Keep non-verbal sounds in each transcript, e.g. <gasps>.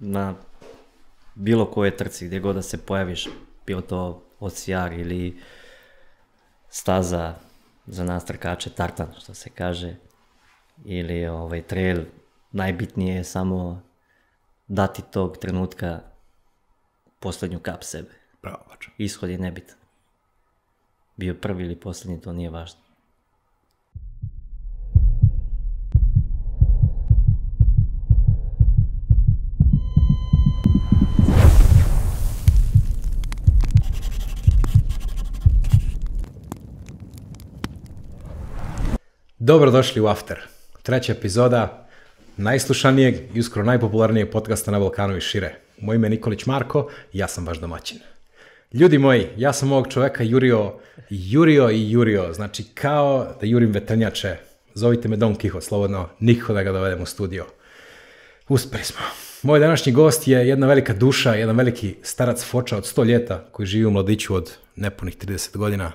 na bilo koje trci, gdje god da se pojaviš, bilo to OCR ili staza za nas trkače, tartan što se kaže, ili ovaj trail, najbitnije je samo dati tog trenutka posljednju kap sebe. Bravo. Ishod je nebitan. Bio prvi ili posljednji, to nije važno. Dobrodošli u After. Treća epizoda najslušanijeg i uskoro najpopularnijeg podcasta na Balkanu i šire. Moje ime je Nikolić Marko ja sam vaš domaćin. Ljudi moji, ja sam ovog čoveka jurio, jurio i jurio, znači kao da jurim vetrnjače. Zovite me Don Kiho, slobodno, nikako da ga dovedem u studio. Uspeli smo. Moj današnji gost je jedna velika duša, jedan veliki starac foča od 100 ljeta koji živi u mladiću od nepunih 30 godina.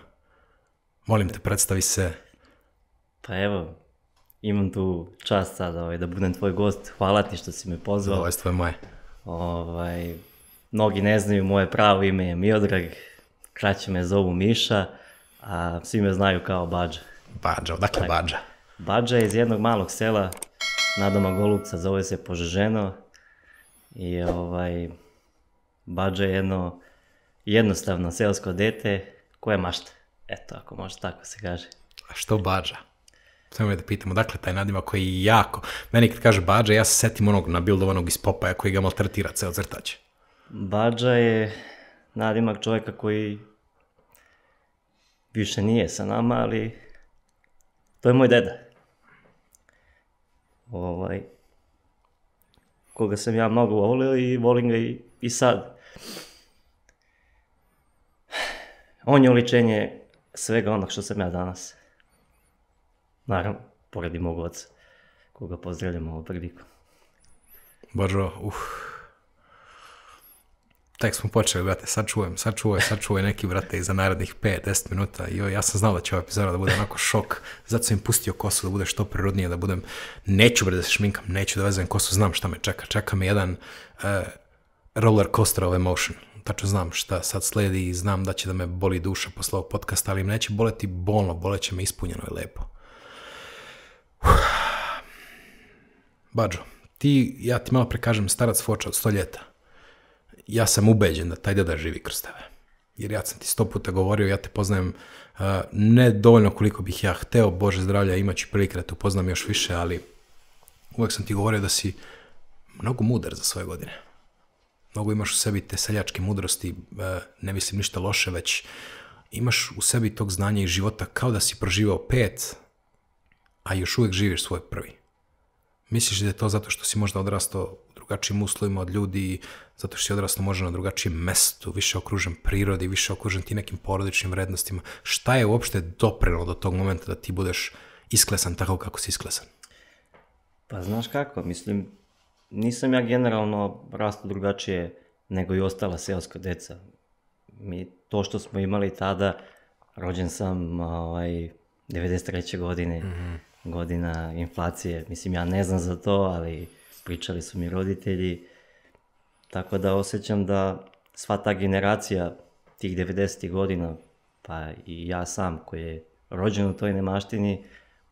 Molim te, predstavi se. Pa evo, imam tu čast sada ovaj, da budem tvoj gost. Hvala ti što si me pozvao. Zadovoljstvo je moje. Ovaj, mnogi ne znaju, moje pravo ime je Miodrag, kraće me zovu Miša, a svi me znaju kao Bađa. Bađa, odakle Bađa? Bađa je iz jednog malog sela, nadoma Golubca, zove se Požeženo. I ovaj, Bađa je jedno jednostavno selsko dete koje mašta. Eto, ako može tako se kaže. A što Bađa? Samo me da pitam, odakle taj nadimak koji je jako... Meni kad kaže Bađa, ja se setim onog nabildovanog iz Popaja koji ga maltretira ceo crtač. Bađa je nadimak čovjeka koji više nije sa nama, ali to je moj deda. Ovaj, koga sam ja mnogo volio i volim ga i, i sad. On je oličenje svega onog što sam ja danas. Naravno, pored i mog oca, koga pozdravljam ovom prilikom. Bađo, uh. Tek smo počeli, brate, sad čujem, sad čuvaj, sad čuvaj neki, brate, za narednih 5-10 minuta. I ja sam znao da će ova epizoda da bude onako šok, zato sam im pustio kosu da bude što prirodnije, da budem, neću bre da se šminkam, neću da vezem kosu, znam šta me čeka. Čeka me jedan uh, roller coaster of emotion. Tačno znam šta sad sledi i znam da će da me boli duša posle ovog podcasta, ali me neće boleti bolno, boleće me ispunjeno i lepo. <sighs> Bađo, ti, ja ti malo prekažem starac foča od sto ljeta. Ja sam ubeđen da taj deda živi kroz tebe. Jer ja sam ti sto puta govorio, ja te poznajem uh, ne dovoljno koliko bih ja hteo, Bože zdravlja, imaću prilike da te upoznam još više, ali uvek sam ti govorio da si mnogo mudar za svoje godine. Mnogo imaš u sebi te seljačke mudrosti, ne mislim ništa loše, već imaš u sebi tog znanja i života kao da si proživao pet, a još uvijek živiš svoj prvi. Misliš da je to zato što si možda odrastao u drugačijim uslovima od ljudi, zato što si odrastao možda na drugačijem mestu, više okružen prirodi, više okružen ti nekim porodičnim vrednostima. Šta je uopšte doprelo do tog momenta da ti budeš isklesan tako kako si isklesan? Pa znaš kako, mislim, nisam ja generalno rastao drugačije nego i ostala seoska deca. Mi, to što smo imali tada, rođen sam ovaj, 93. godine, mm -hmm. Godina inflacije. Mislim, ja ne znam za to, ali pričali su mi roditelji. Tako da osjećam da sva ta generacija tih 90. godina, pa i ja sam koji je rođen u toj nemaštini,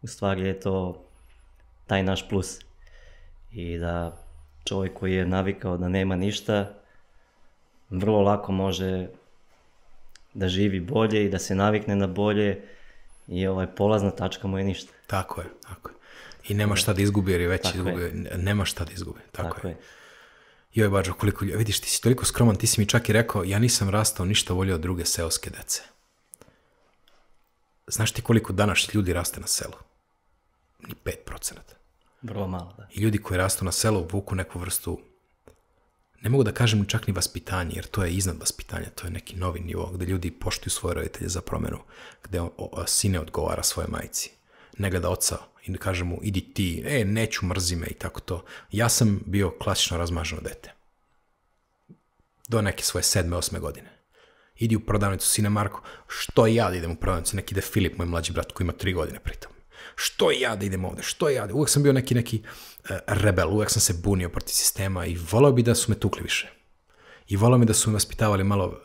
u stvari je to taj naš plus. I da čovjek koji je navikao da nema ništa, vrlo lako može da živi bolje i da se navikne na bolje i ovaj polazna tačka mu je ništa. Tako je, tako je. I nema šta da izgubi jer je već tako izgubio. Je. Nema šta da izgubi, tako, tako je. je. Joj, Bađo, koliko ljudi, vidiš, ti si toliko skroman, ti si mi čak i rekao, ja nisam rastao ništa volio od druge seoske dece. Znaš ti koliko danas ljudi raste na selu? Ni 5%. Vrlo malo, da. I ljudi koji rastu na selu vuku neku vrstu, ne mogu da kažem čak ni vaspitanje, jer to je iznad vaspitanja, to je neki novi nivo, gde ljudi poštuju svoje roditelje za promenu, gde sine odgovara svoje majci, ne gleda oca i kaže mu, idi ti, e, neću, mrzi me i tako to. Ja sam bio klasično razmaženo dete. Do neke svoje sedme, osme godine. Idi u prodavnicu, sine Marko, što ja da idem u prodavnicu, neki ide Filip, moj mlađi brat, koji ima tri godine pritom. Što ja da idem ovde? Što ja da... Uvek sam bio neki, neki rebel, uvek sam se bunio protiv sistema i volao bi da su me tukli više. I volao mi da su me vaspitavali malo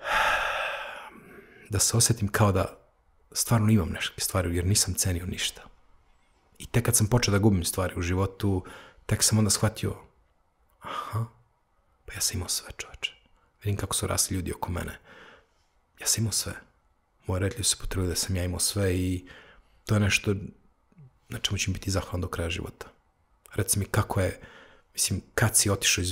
<sighs> da se osetim kao da stvarno imam neke stvari, jer nisam cenio ništa. I tek kad sam počeo da gubim stvari u životu, tek sam onda shvatio, aha, pa ja sam imao sve čoveče. Vidim kako su rasli ljudi oko mene. Ja sam imao sve. Moji redlji su potrudili da sam ja imao sve i to je nešto na čemu ću biti zahvalan do kraja života. Reci mi kako je, mislim, kad si otišao iz,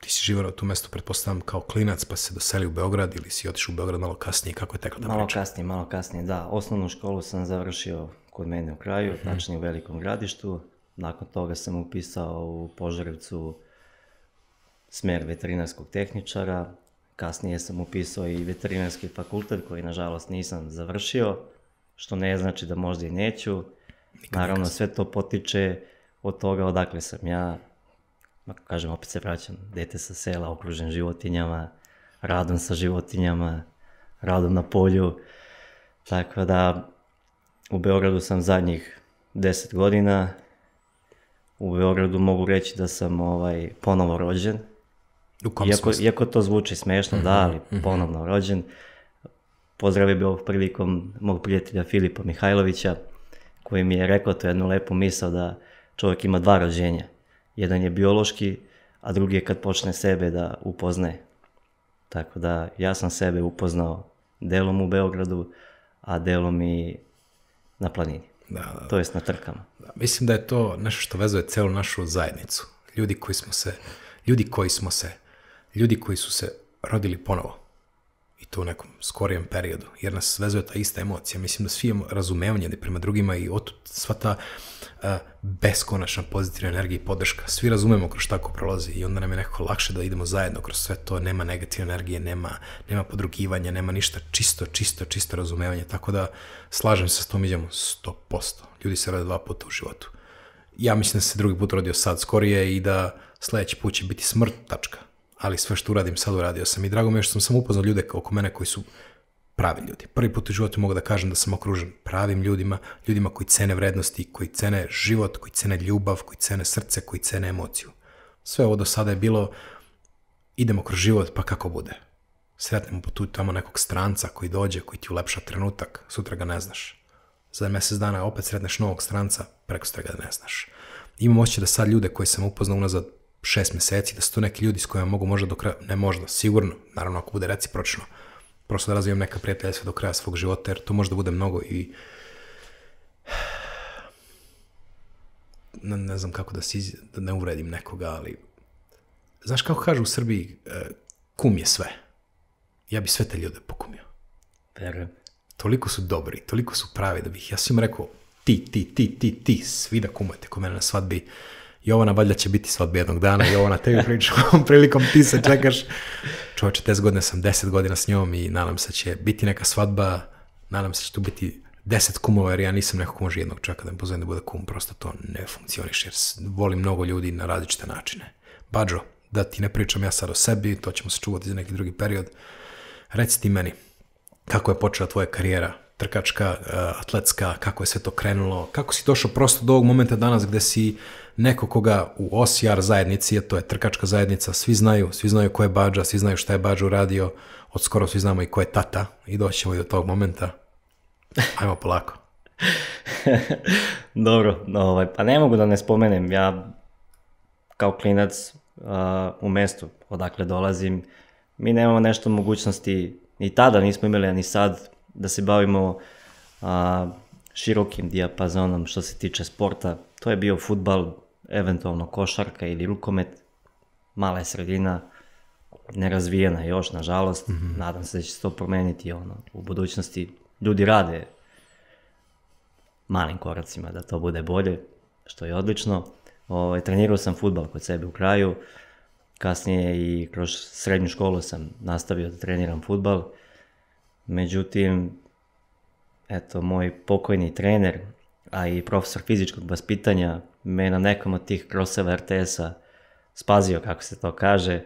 ti si živao na tu mestu, pretpostavljam, kao klinac, pa se doseli u Beograd ili si otišao u Beograd malo kasnije, kako je tekla ta Malo priča? kasnije, malo kasnije, da. Osnovnu školu sam završio kod mene u kraju, Mhm. tačnije u Velikom gradištu. Nakon toga sam upisao u Požarevcu smer veterinarskog tehničara. Kasnije sam upisao i veterinarski fakultet koji nažalost nisam završio, što ne znači da možda i neću. Naravno sve to potiče od toga odakle sam ja, ako kažem opet se vraćam, dete sa sela, okružen životinjama, radom sa životinjama, radom na polju. Tako da u Beogradu sam zadnjih 10 godina. U Beogradu mogu reći da sam ovaj ponovo rođen. U kom Iako, iako to zvuči smešno, da, ali ponovno rođen. Pozdravio bi ovog prilikom mog prijatelja Filipa Mihajlovića, koji mi je rekao to jednu lepu misao da čovjek ima dva rođenja. Jedan je biološki, a drugi je kad počne sebe da upoznaje. Tako da ja sam sebe upoznao delom u Beogradu, a delom i na planini. Da, da, To jest na trkama. da. Mislim da je to nešto što vezuje celu našu zajednicu. Ljudi koji smo se, ljudi koji smo se, ljudi koji su se rodili ponovo. I to u nekom skorijem periodu, jer nas vezuje ta ista emocija. Mislim da svi imamo razumevanje jedni prema drugima i otud sva ta uh, beskonačna pozitivna energija i podrška. Svi razumemo kroz šta ko prolazi i onda nam je nekako lakše da idemo zajedno kroz sve to. Nema negativne energije, nema, nema podrugivanja, nema ništa. Čisto, čisto, čisto razumevanje. Tako da slažem se s tom idemo 100%. Ljudi se rade dva puta u životu. Ja mislim da se drugi put rodio sad skorije i da sledeći put će biti smrt, tačka. Ali sve što uradim sad uradio sam i drago mi je što sam sam upoznao ljude oko mene koji su pravi ljudi. Prvi put u životu mogu da kažem da sam okružen pravim ljudima, ljudima koji cene vrednosti, koji cene život, koji cene ljubav, koji cene srce, koji cene emociju. Sve ovo do sada je bilo idemo kroz život pa kako bude. Sretnemo po tu tamo nekog stranca koji dođe, koji ti ulepša trenutak, sutra ga ne znaš. Za mesec dana opet sretneš novog stranca, preko ga ne znaš. Imam osjećaj da sad ljude koje sam upoznao unazad šest meseci, da su to neki ljudi s kojima mogu možda do kraja, ne možda, sigurno, naravno ako bude recipročno, prosto da razvijem neka prijateljstva do kraja svog života, jer to možda bude mnogo i <sighs> ne, ne znam kako da, si, da ne uvredim nekoga, ali znaš kako kažu u Srbiji, e, kum je sve. Ja bi sve te ljude pokumio. Verujem. Toliko su dobri, toliko su pravi da bih ja svima rekao ti, ti, ti, ti, ti, svi da kumujete ko mene na svadbi. Jovana valjda će biti svadbi jednog dana, Jovana tebi <laughs> pričam, prilikom ti se čekaš. Čovječe, 10 godina sam 10 godina s njom i nadam se da će biti neka svadba, nadam se da će tu biti 10 kumova, jer ja nisam neko ko može jednog čeka da me pozovem da bude kum, prosto to ne funkcioniš, jer volim mnogo ljudi na različite načine. Bađo, da ti ne pričam ja sad o sebi, to ćemo se čuvati za neki drugi period. Reci ti meni, kako je počela tvoja karijera, trkačka, uh, atletska, kako je sve to krenulo, kako si došao prosto do ovog momenta danas gde si neko koga u OCR zajednici, a to je trkačka zajednica, svi znaju, svi znaju ko je Bađa, svi znaju šta je Bađa uradio, od skoro svi znamo i ko je tata i doći ćemo i do tog momenta. Ajmo polako. <laughs> Dobro, ovaj, pa ne mogu da ne spomenem, ja kao klinac a, u mestu odakle dolazim, mi nemamo nešto mogućnosti, ni tada nismo imali, a ni sad, da se bavimo a, širokim dijapazonom što se tiče sporta. To je bio futbal, eventualno košarka ili rukomet, mala je sredina, nerazvijena još, nažalost. Mm -hmm. Nadam se da će se to promeniti ono, u budućnosti. Ljudi rade malim koracima da to bude bolje, što je odlično. Ovaj, trenirao sam futbal kod sebe u kraju, kasnije i kroz srednju školu sam nastavio da treniram futbal. Međutim, eto, moj pokojni trener, a i profesor fizičkog vaspitanja, me na nekom od tih kroseva RTS-a spazio, kako se to kaže,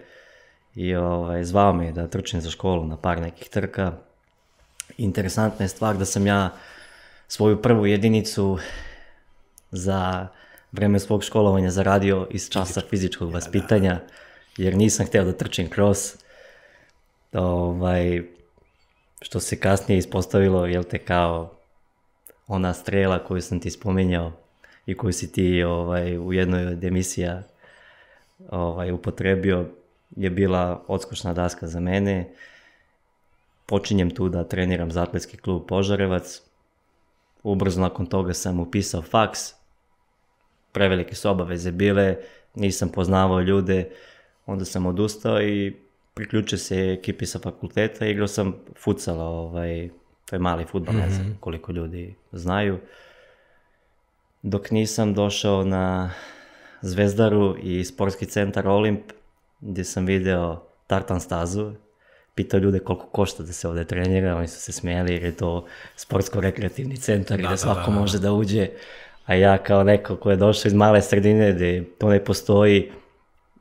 i ovaj, zvao me da trčim za školu na par nekih trka. Interesantna je stvar da sam ja svoju prvu jedinicu za vreme svog školovanja zaradio iz časa fizičkog vaspitanja, jer nisam hteo da trčim cross. Ovaj, što se kasnije ispostavilo, jel te, kao ona strela koju sam ti spominjao i koju si ti ovaj, u jednoj od emisija ovaj, upotrebio, je bila odskočna daska za mene. Počinjem tu da treniram za atletski klub Požarevac. Ubrzo nakon toga sam upisao faks. Prevelike su obaveze bile, nisam poznavao ljude, onda sam odustao i priključio se ekipi sa fakulteta, igrao sam futsala, ovaj, to je mali futbal, ne znam koliko ljudi znaju. Dok nisam došao na Zvezdaru i sportski centar Olimp, gdje sam video tartan stazu, pitao ljude koliko košta da se ovdje trenira, oni su se smijeli jer je to sportsko-rekreativni centar Da, gdje da, svako da. može da uđe, a ja kao neko ko je došao iz male sredine gdje to ne postoji,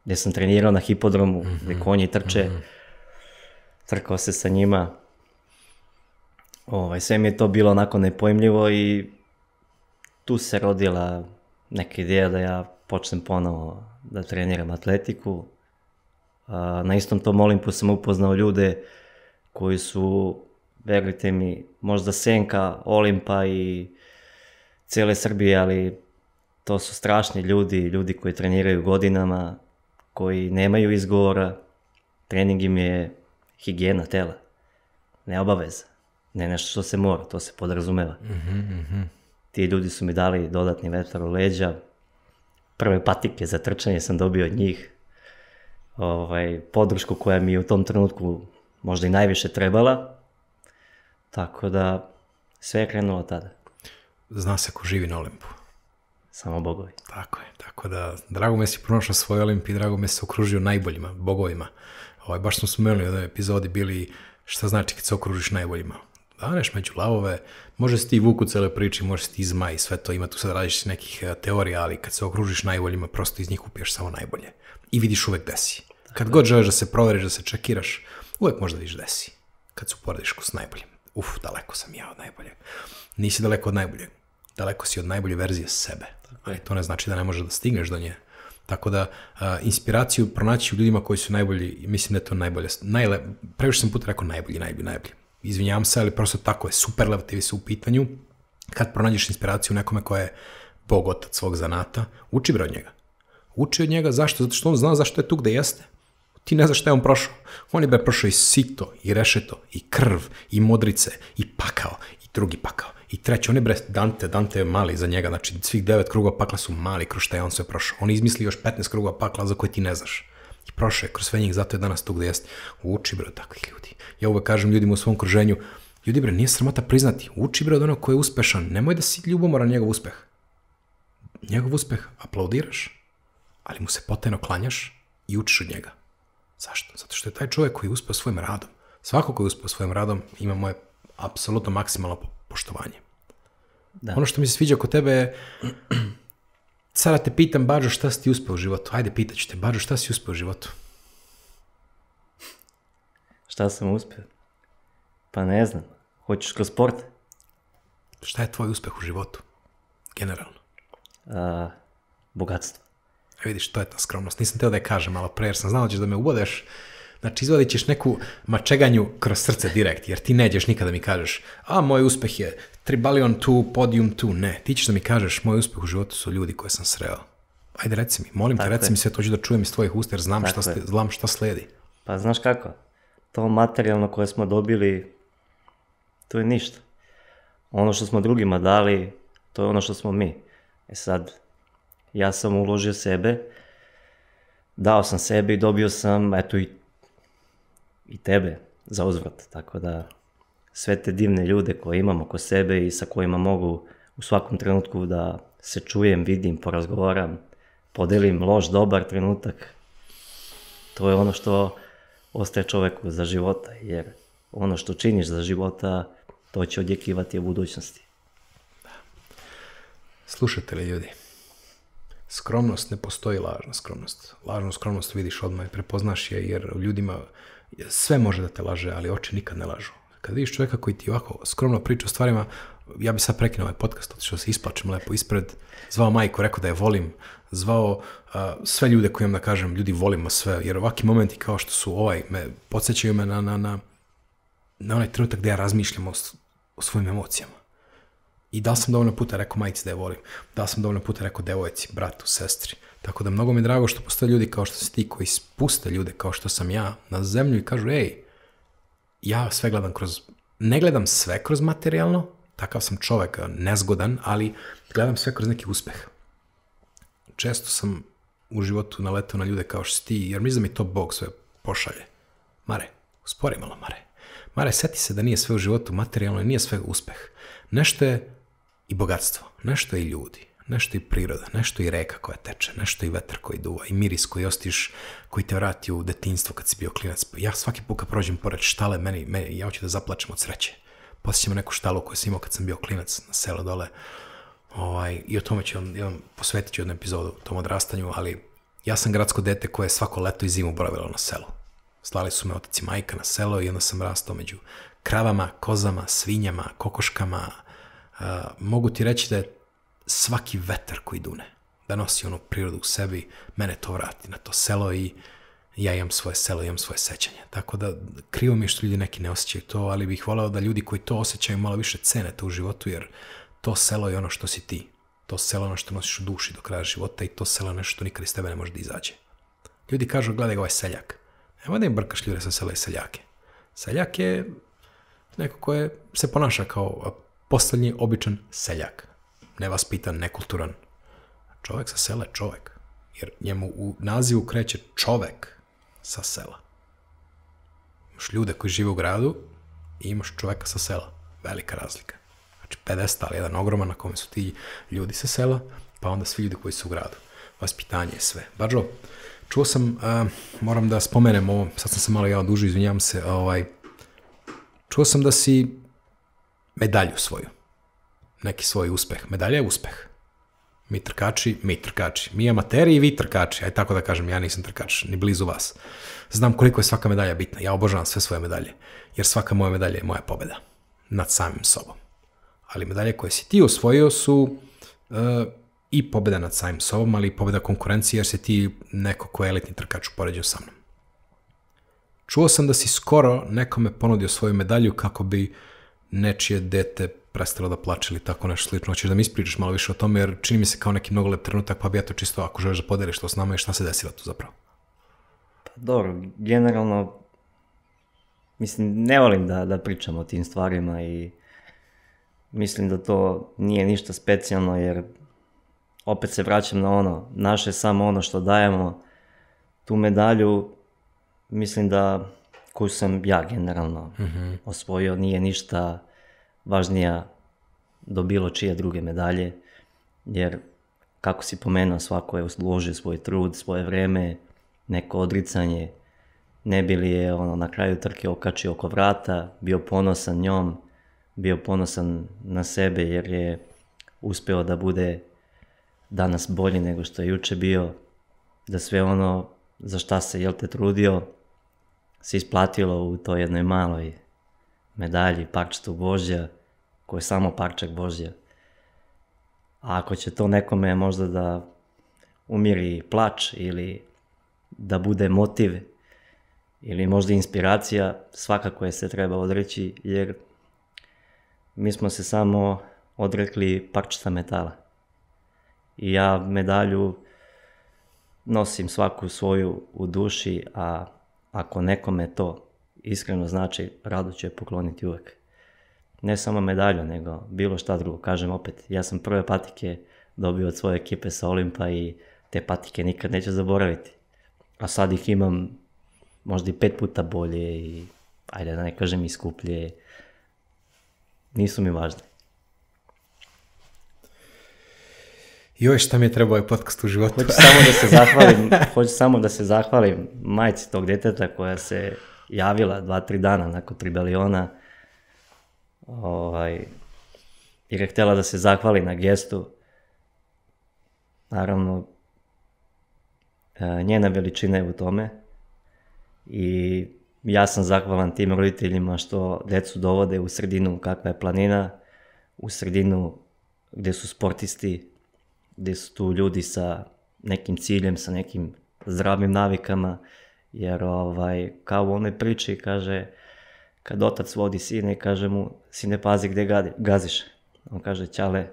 gdje sam trenirao na hipodromu, gdje konji trče, trkao se sa njima, ovaj, sve mi je to bilo onako nepojmljivo i tu se rodila neka ideja da ja počnem ponovo da treniram atletiku. A, na istom tom Olimpu sam upoznao ljude koji su, verujte mi, možda senka Olimpa i cijele Srbije, ali to su strašni ljudi, ljudi koji treniraju godinama, koji nemaju izgovora, trening im je higijena tela, ne obaveza, ne nešto što se mora, to se podrazumeva. Ti ljudi su mi dali dodatni vetar u leđa, prve patike za trčanje sam dobio od njih, ovaj, podršku koja mi je u tom trenutku možda i najviše trebala, tako da sve je krenulo tada, Zna se ko živi na Olimpu. Samo bogovi. Tako je, tako da drago me si pronašao svoj Olimp i drago me se okružio najboljima, bogovima. Ovaj, baš smo spomenuli u jednoj epizodi bili šta znači kad se okružiš najboljima. Daneš među lavove, može si ti vuk u cele priči, može si ti zmaj, sve to ima tu sad različitih nekih e, teorija, ali kad se okružiš najboljima, prosto iz njih upiješ samo najbolje. I vidiš uvek gde si. Kad god želiš da se proveriš, da se čekiraš, uvek možda vidiš gde si. Kad se uporediš s najboljim. Uf, daleko sam ja od najboljeg. Nisi daleko od najboljeg. Daleko si od najbolje verzije sebe. Ali to ne znači da ne možeš da stigneš do nje. Tako da, a, inspiraciju pronaći u ljudima koji su najbolji, mislim da je to najbolje. Najle, previše sam puta rekao najbolji, najbolji, najbolji. Izvinjavam se, ali prosto tako je. Superlativi su u pitanju. Kad pronađeš inspiraciju nekome ko je bog otac svog zanata, uči bre od njega. Uči od njega zašto? Zato što on zna zašto je tu gde jeste. Ti ne znaš šta je on prošao. On je bre prošao i sito, i rešeto, i krv, i modrice, i pakao, drugi pakao. I treći, on je bre Dante, Dante je mali za njega, znači svih devet krugova pakla su mali kroz šta je on sve prošao. On je izmislio još 15 krugova pakla za koje ti ne znaš. I prošao je kroz sve njih, zato je danas tu gde jeste. Uči bre od takvih ljudi. Ja uvek kažem ljudima u svom kruženju, ljudi bre, nije sramota priznati, uči bre od onog ko je uspešan, nemoj da si ljubomoran njegov uspeh. Njegov uspeh aplaudiraš, ali mu se potajno klanjaš i učiš od njega. Zašto? Zato što je taj čovjek koji je uspeo svojim radom. Svako ko je uspeo svojim radom ima moje apsolutno maksimalno po- poštovanje. Da. Ono što mi se sviđa kod tebe je, <clears throat> sada te pitam, Bađo, šta si ti uspeo u životu? Ajde, pitaću te, Bađo, šta si uspeo u životu? Šta sam uspio? Pa ne znam, hoćeš kroz sport? Šta je tvoj uspeh u životu? Generalno. A, bogatstvo. E vidiš, to je ta skromnost. Nisam teo da je kažem malo pre, jer sam znao da ćeš da me ubodeš. Znači, izvadit ćeš neku mačeganju kroz srce direkt, jer ti nećeš nikada da mi kažeš, a moj uspeh je tribalion tu, podium tu. Ne, ti ćeš da mi kažeš, moj uspeh u životu su ljudi koje sam sreo. Ajde, reci mi, molim te, Tako reci je. mi sve, to ću da čujem iz tvojih usta, jer znam, šta, Tako je. znam šta sledi. Pa znaš kako? To materijalno koje smo dobili, to je ništa. Ono što smo drugima dali, to je ono što smo mi. E sad, ja sam uložio sebe, dao sam sebe i dobio sam, eto i, i tebe za uzvrat. Tako da, sve te divne ljude koje imam oko sebe i sa kojima mogu u svakom trenutku da se čujem, vidim, porazgovaram, podelim loš, dobar trenutak, to je ono što ostaje čoveku za života, jer ono što činiš za života, to će odjekivati u budućnosti. Slušajte li ljudi, skromnost ne postoji lažna skromnost. Lažnu skromnost vidiš odmah i prepoznaš je jer u ljudima sve može da te laže, ali oči nikad ne lažu. Kad vidiš čovjeka koji ti ovako skromno priča o stvarima, ja bi sad prekinuo ovaj podcast, otišao se isplačem lepo ispred, zvao majku, rekao da je volim, zvao uh, sve ljude kojim da kažem, ljudi volimo sve, jer ovaki momenti kao što su ovaj, me podsjećaju me na, na, na, na onaj trenutak gde ja razmišljam o, o svojim emocijama. I da sam dovoljno puta rekao majici da je volim, da sam dovoljno puta rekao devojci, bratu, sestri. Tako da mnogo mi je drago što postoje ljudi kao što si ti koji spuste ljude kao što sam ja na zemlju i kažu ej, ja sve gledam kroz, ne gledam sve kroz materijalno, takav sam čovek, nezgodan, ali gledam sve kroz neki uspeh. Često sam u životu naletao na ljude kao što ti, jer mislim da mi to Bog sve pošalje. Mare, uspori malo, Mare. Mare, seti se da nije sve u životu materijalno i nije sve uspeh. Nešto je i bogatstvo, nešto je i ljudi, nešto i priroda, nešto i reka koja teče, nešto i vetar koji duva i miris koji ostiš, koji te vrati u detinstvo kad si bio klinac. Ja svaki put kad prođem pored štale, meni, meni ja hoću da zaplačem od sreće. Posjećam neku štalu koju sam imao kad sam bio klinac na selo dole. Ovaj, I o tome ću vam, vam posvetiti jednu epizodu, tom odrastanju, ali ja sam gradsko dete koje je svako leto i zimu boravilo na selu. Slali su me otac i majka na selo i onda sam rastao među kravama, kozama, svinjama, kokoškama. Uh, mogu ti reći da je svaki vetar koji dune, da nosi onu prirodu u sebi, mene to vrati na to selo i ja imam svoje selo, imam svoje sećanje. Tako da krivo mi je što ljudi neki ne osjećaju to, ali bih voleo da ljudi koji to osjećaju malo više cene to u životu, jer to selo je ono što si ti. To selo je ono što nosiš u duši do kraja života i to selo je nešto što nikad iz tebe ne može da izađe. Ljudi kažu, gledaj ovaj seljak. Evo da im brkaš ljude sa sela i seljake. Seljak je neko koje se ponaša kao poslednji običan seljak. Nevaspitan, nekulturan. Čovek sa sela je čovek. Jer njemu u nazivu kreće čovek sa sela. Imaš ljude koji žive u gradu i imaš čoveka sa sela. Velika razlika. Znači, pedestal je jedan ogroman na kome su ti ljudi sa sela, pa onda svi ljudi koji su u gradu. Vaspitanje je sve. Bađo, čuo sam, uh, moram da spomenem ovo, sad sam se malo ja odužio, izvinjam se, ovaj, čuo sam da si medalju svoju, neki svoj uspeh. Medalja je uspeh. Mi trkači, mi trkači. Mi amateri i vi trkači. Aj tako da kažem, ja nisam trkač, ni blizu vas. Znam koliko je svaka medalja bitna. Ja obožavam sve svoje medalje. Jer svaka moja medalja je moja pobeda. Nad samim sobom. Ali medalje koje si ti osvojio su uh, i pobeda nad samim sobom, ali i pobeda konkurencije jer si ti neko ko je elitni trkač upoređio sa mnom. Čuo sam da si skoro nekome ponudio svoju medalju kako bi nečije dete prestalo da plače ili tako nešto slično. Hoćeš da mi ispričaš malo više o tome, jer čini mi se kao neki mnogo lep trenutak, pa bi ja to čisto, ako želiš da podeliš to s nama i šta se desilo tu zapravo. Pa dobro, generalno, mislim, ne volim da, da pričam o tim stvarima i mislim da to nije ništa specijalno, jer opet se vraćam na ono, naše je samo ono što dajemo, tu medalju, mislim da koju sam ja generalno mm -hmm. osvojio, nije ništa važnija do bilo čije druge medalje, jer kako si pomenuo, svako je uložio svoj trud, svoje vreme, neko odricanje, ne bi li je ono, na kraju trke okačio oko vrata, bio ponosan njom, bio ponosan na sebe jer je uspeo da bude danas bolji nego što je juče bio, da sve ono za šta se, jel te, trudio, se isplatilo u toj jednoj maloj medalji, parčetu Božja, koji je samo parčak Božja. A ako će to nekome možda da umiri plač ili da bude motiv ili možda inspiracija, svakako je se treba odreći, jer mi smo se samo odrekli parčeta metala. I ja medalju nosim svaku svoju u duši, a ako nekome to iskreno znači, rado ću je pokloniti uvek. Ne samo medalju, nego bilo šta drugo. Kažem opet, ja sam prve patike dobio od svoje ekipe sa Olimpa i te patike nikad neću zaboraviti. A sad ih imam možda i pet puta bolje i ajde da ne kažem i skuplje. Nisu mi važne. Joj, šta mi je trebao ovaj podcast u životu? Hoću samo da se <laughs> zahvalim, hoću samo da se zahvalim majci tog deteta koja se javila dva, tri dana nakon tribeliona ovaj, jer je htjela da se zahvali na gestu. Naravno, e, njena veličina je u tome i ja sam zahvalan tim roditeljima što decu dovode u sredinu kakva je planina, u sredinu gde su sportisti, gde su tu ljudi sa nekim ciljem, sa nekim zdravim navikama, jer ovaj, kao u onoj priči kaže, kad otac vodi sine, kaže mu, sine pazi gde gadi, gaziš. On kaže, ćale,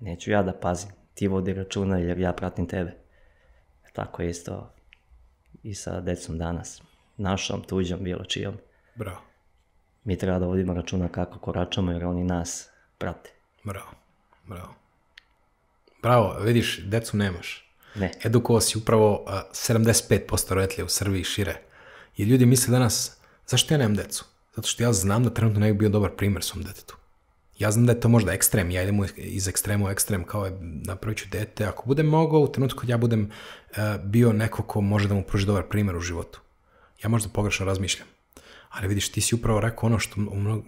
neću ja da pazim, ti vodi računa jer ja pratim tebe. Tako je isto i sa decom danas. Našom, tuđom, bilo čijom. Bravo, Mi treba da vodimo računa kako koračamo jer oni nas prate. bravo, bravo. Bravo, vidiš, decu nemaš. Ne. Edukovao si upravo a, 75% roditelja u Srbiji šire. I ljudi misle danas, zašto ja nemam decu? Zato što ja znam da trenutno ne bi bio dobar primer svom detetu. Ja znam da je to možda ekstrem, ja idem iz ekstrema u ekstrem, kao je napravit ću dete. Ako budem mogao, u trenutku kad ja budem bio neko ko može da mu pruži dobar primer u životu. Ja možda pogrešno razmišljam. Ali vidiš, ti si upravo rekao ono, što, mnogo-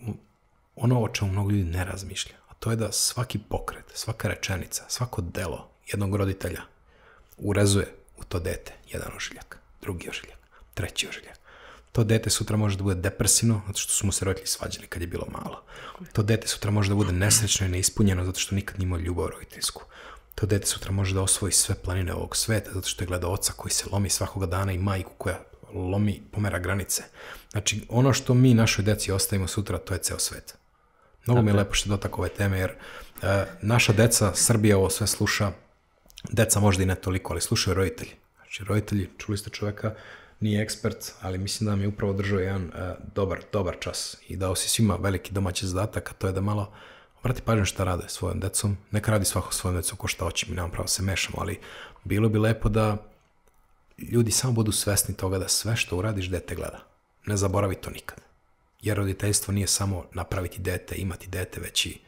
ono o čemu mnogo ljudi ne razmišlja. A to je da svaki pokret, svaka rečenica, svako delo jednog roditelja urezuje u to dete jedan ožiljak, drugi ožiljak, treći ožiljak. To dete sutra može da bude depresivno, zato što su mu se roditelji svađali kad je bilo malo. To dete sutra može da bude nesrećno i neispunjeno, zato što nikad nije imao ljubav roditeljsku. To dete sutra može da osvoji sve planine ovog sveta, zato što je gleda oca koji se lomi svakoga dana i majku koja lomi, pomera granice. Znači, ono što mi našoj deci ostavimo sutra, to je ceo svet. Mnogo mi je lepo što dotak ove teme, jer e, naša deca, Srbija ovo sve sluša, deca možda i ne toliko, ali slušaju roditelji. Znači, roditelji, čuli ste čoveka, nije ekspert, ali mislim da mi je upravo držao jedan e, dobar, dobar čas i dao si svima veliki domaći zadatak, a to je da malo obrati pažnju šta rade svojom decom. Neka radi svako svojom decom ko šta hoće, mi nemam pravo da se mešamo, ali bilo bi lepo da ljudi samo budu svesni toga da sve što uradiš dete gleda. Ne zaboravi to nikad. Jer roditeljstvo nije samo napraviti dete, imati dete, već i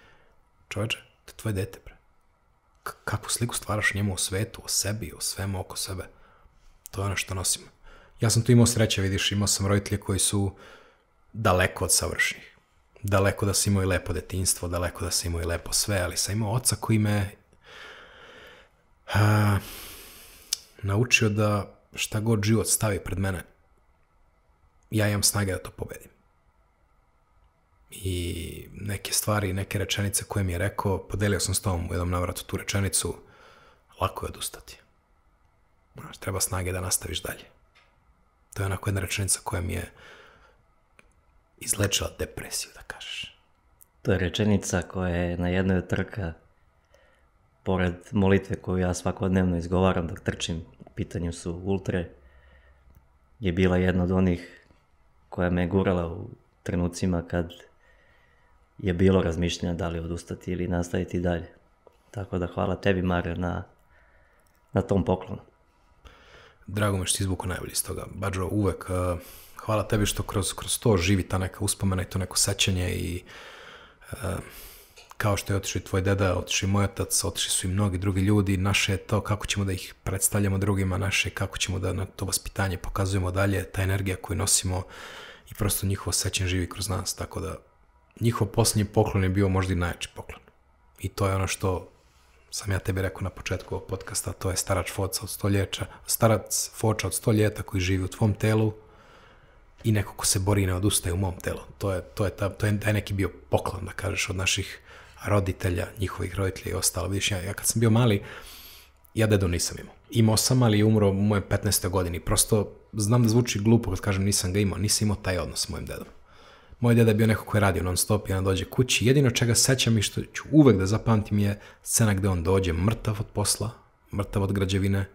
čoveče, to je tvoje dete, bre. Kakvu sliku stvaraš njemu o svetu, o sebi, o svemu oko sebe. To je ono što nosimo. Ja sam tu imao sreće, vidiš, imao sam roditelje koji su daleko od savršenih. Daleko da sam imao i lepo detinstvo, daleko da sam imao i lepo sve, ali sam imao oca koji me a, naučio da šta god život stavi pred mene, ja imam snage da to pobedim. I neke stvari, neke rečenice koje mi je rekao, podelio sam s tom u jednom navratu tu rečenicu, lako je odustati. Znaš, treba snage da nastaviš dalje. To je onako jedna rečenica koja mi je izlečila depresiju, da kažeš. To je rečenica koja je na jednoj trka, pored molitve koju ja svakodnevno izgovaram dok trčim, pitanju su ultre, je bila jedna od onih koja me gurala u trenucima kad je bilo razmišljanja da li odustati ili nastaviti dalje. Tako da hvala tebi, Mario, na, na tom poklonu. Drago me što si izvuko najbolje iz toga. Bađo, uvek uh, hvala tebi što kroz, kroz to živi ta neka uspomena i to neko sećanje i uh, kao što je otišao i tvoj deda, otišao i moj otac, otišli su i mnogi drugi ljudi, naše je to kako ćemo da ih predstavljamo drugima, naše kako ćemo da na to vaspitanje pokazujemo dalje, ta energija koju nosimo i prosto njihovo sećanje živi kroz nas, tako da njihov posljednji poklon je bio možda i najjači poklon. I to je ono što sam ja tebi rekao na početku ovog podcasta, to je starač foca od sto lječa, starac foča od sto ljeta koji živi u tvom telu i neko ko se bori i ne odustaje u mom telu. To je, to je, ta, to je taj neki bio poklon, da kažeš, od naših roditelja, njihovih roditelja i ostalo. Vidiš, ja, ja kad sam bio mali, ja dedu nisam imao. Imao sam, ali je umro u moje 15. godini. Prosto znam da zvuči glupo kad kažem nisam ga imao, nisam imao taj odnos s mojim dedom. Moj deda je bio neko ko je radio non stop i onda dođe kući. Jedino čega sećam i što ću uvek da zapamtim je scena gde on dođe mrtav od posla, mrtav od građevine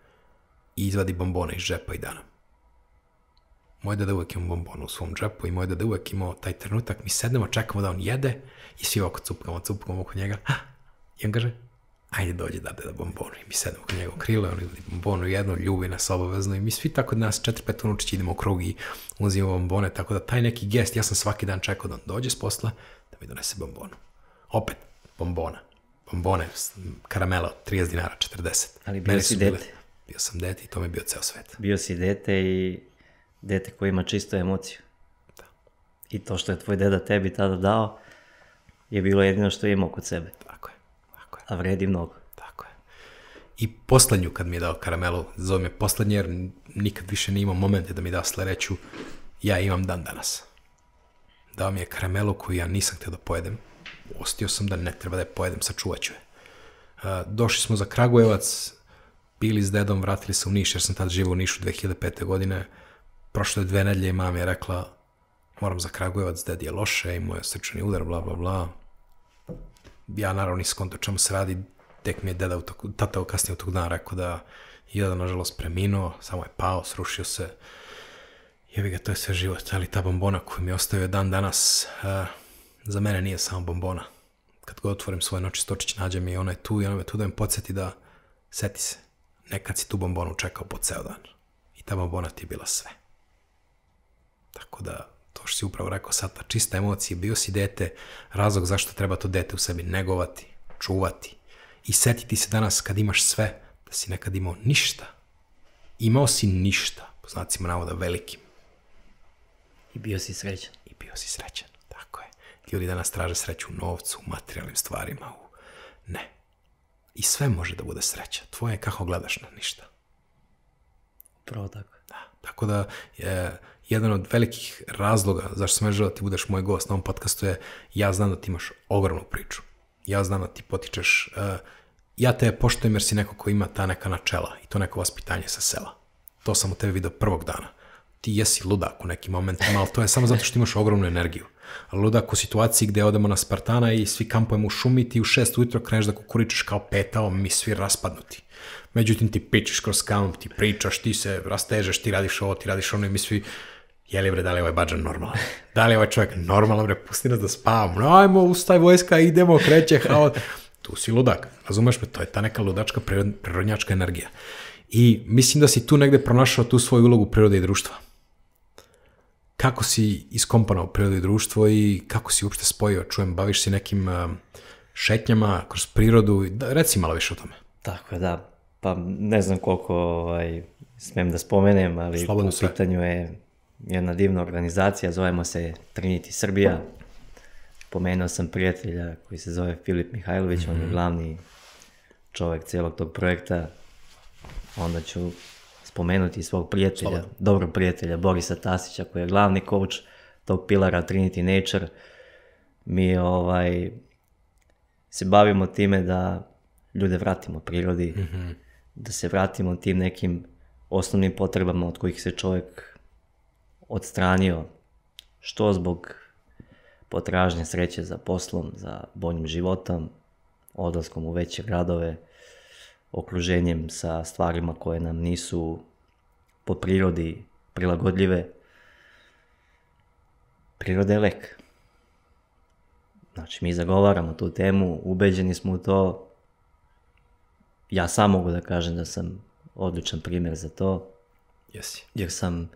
i izvadi bombone iz džepa i dana. Moj deda uvek ima bombonu u svom džepu i moj deda uvek imao taj trenutak. Mi sednemo, čekamo da on jede i svi ovako cupkamo, cupkamo oko njega. Ha! <gasps> I on kaže, ajde dođe da da bombonu. I mi sedemo kod njega krile, on izvadi bombonu jednu, ljubi nas obavezno i mi svi tako od nas četiri, pet unučići idemo u krug i uzimamo bombone, tako da taj neki gest, ja sam svaki dan čekao da on dođe s posla, da mi donese bombonu. Opet, bombona. Bombone, karamela od 30 dinara, 40. Ali bio Meni si su bile- dete. Bio sam dete i to mi je bio ceo svet. Bio si dete i dete koji ima čistu emociju. I to što je tvoj deda tebi tada dao, je bilo jedino što je imao kod sebe. Tako je, tako je. A vredi mnogo. Tako je. I poslednju kad mi je dao karamelu, zove me poslednje jer nikad više nije imao momente da mi da sledeću, ja imam dan danas. Dao mi je karamelu koju ja nisam htio da pojedem, ostio sam da ne treba da je pojedem, sačuvat ću je. Došli smo za Kragujevac, bili s dedom, vratili se u Niš, jer sam tad živao u Nišu 2005. godine. Prošle dve nedelje i mam je rekla, moram za Kragujevac, ded je loše, imao je srčani udar, bla, bla, bla. Ja naravno nisam konto čemu se radi, tek mi je deda u toku, tata kasnije u tog dana rekao da je da nažalost preminuo, samo je pao, srušio se. Jevi ga, to je sve život, ali ta bombona koju mi je ostavio dan danas, uh, za mene nije samo bombona. Kad god otvorim svoj noći stočić, nađem i ona je tu i ona me tu da me podsjeti da seti se, nekad si tu bombonu čekao po ceo dan. I ta bombona ti je bila sve. Tako da, to što si upravo rekao sad, ta čista emocija, bio si dete, razlog zašto treba to dete u sebi negovati, čuvati. I setiti se danas kad imaš sve, da si nekad imao ništa. Imao si ništa, po znacima navoda velikim. I bio si srećan. I bio si srećan, tako je. Ljudi danas traže sreću u novcu, u materijalnim stvarima, u... Ne. I sve može da bude sreća. Tvoje je kako gledaš na ništa. Pravo tako. Da. Tako da, je, jedan od velikih razloga zašto sam želeo da ti budeš moj gost na ovom podcastu je ja znam da ti imaš ogromnu priču. Ja znam da ti potičeš, uh, ja te poštojem jer si neko ko ima ta neka načela i to neko vaspitanje sa sela. To sam u tebi video prvog dana. Ti jesi ludak u nekim momentima, ali to je samo zato što imaš ogromnu energiju. Ludak u situaciji gde odemo na Spartana i svi kampujemo u šumi, ti u šest ujutro kreneš da kukuričeš kao petao, mi svi raspadnuti. Međutim, ti pičeš kroz kamp, ti pričaš, ti se rastežeš, ti radiš ovo, ti radiš ono i mi svi jeli bre, da li je ovaj bađan normalan? Da li je ovaj čovjek normalan, bre, pusti nas da spavamo, ajmo, ustaj vojska, idemo, kreće, hao. Tu si ludak, razumeš me, to je ta neka ludačka prirodnjačka energija. I mislim da si tu negde pronašao tu svoju ulogu prirode i društva. Kako si iskompanao prirodu i društvo i kako si uopšte spojio, čujem, baviš se nekim uh, šetnjama kroz prirodu, da, reci malo više o tome. Tako je, da. Pa ne znam koliko ovaj, smem da spomenem, ali Slobodno u pitanju je jedna divna organizacija, zovemo se Trinity Srbija. Pomenuo sam prijatelja koji se zove Filip Mihajlović, on je glavni čovjek cijelog tog projekta. Onda ću spomenuti svog prijatelja, Slobodno. dobrog prijatelja Borisa Tasića koji je glavni coach tog pilara Trinity Nature. Mi ovaj, se bavimo time da ljude vratimo prirodi, da se vratimo tim nekim osnovnim potrebama od kojih se čovjek odstranio, što zbog potražnje sreće za poslom, za boljim životom, odlaskom u veće gradove, okruženjem sa stvarima koje nam nisu po prirodi prilagodljive. Priroda je lek. Znači, mi zagovaramo tu temu, ubeđeni smo u to. Ja sam mogu da kažem da sam odličan primjer za to, Jesi. jer sam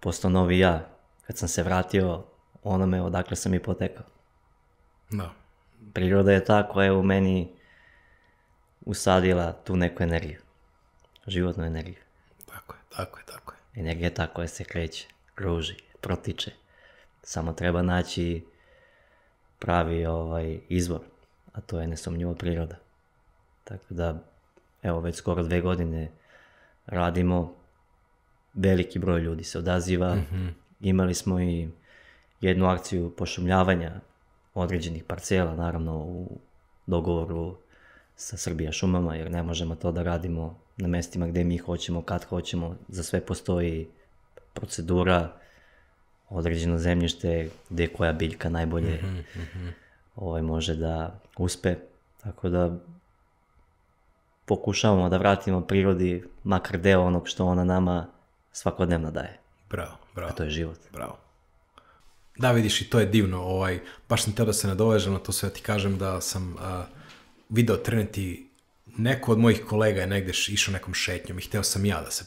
postao novi ja. Kad sam se vratio onome odakle sam i potekao. Da. Priroda je ta koja je u meni usadila tu neku energiju. Životnu energiju. Tako je, tako je, tako je. Energija je ta koja se kreće, kruži, protiče. Samo treba naći pravi ovaj izvor, a to je nesumnjivo priroda. Tako da, evo već skoro dve godine radimo, veliki broj ljudi se odaziva, imali smo i jednu akciju pošumljavanja određenih parcela, naravno u dogovoru sa Srbija šumama, jer ne možemo to da radimo na mestima gde mi hoćemo, kad hoćemo, za sve postoji procedura, određeno zemljište gde koja biljka najbolje ovaj, može da uspe, tako da pokušavamo da vratimo prirodi makar deo onog što ona nama svakodnevno daje, Bravo, bravo. a to je život. Bravo. Da, vidiš, i to je divno. Ovaj, baš sam teo da se nadovežem na to sve, ti kažem da sam a, video treneti neko od mojih kolega je negde išao nekom šetnjom i hteo sam ja da se,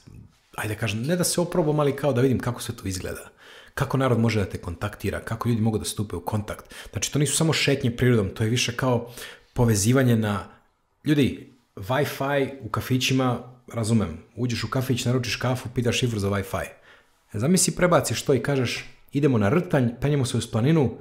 ajde da kažem, ne da se oprobam, ali kao da vidim kako sve to izgleda. Kako narod može da te kontaktira, kako ljudi mogu da stupe u kontakt. Znači, to nisu samo šetnje prirodom, to je više kao povezivanje na... Ljudi, Wi-Fi u kafićima, razumem, uđeš u kafić, naručiš kafu, pitaš šifru za Wi-Fi. Zamisli prebaciš to i kažeš idemo na rtanj, penjemo se uz planinu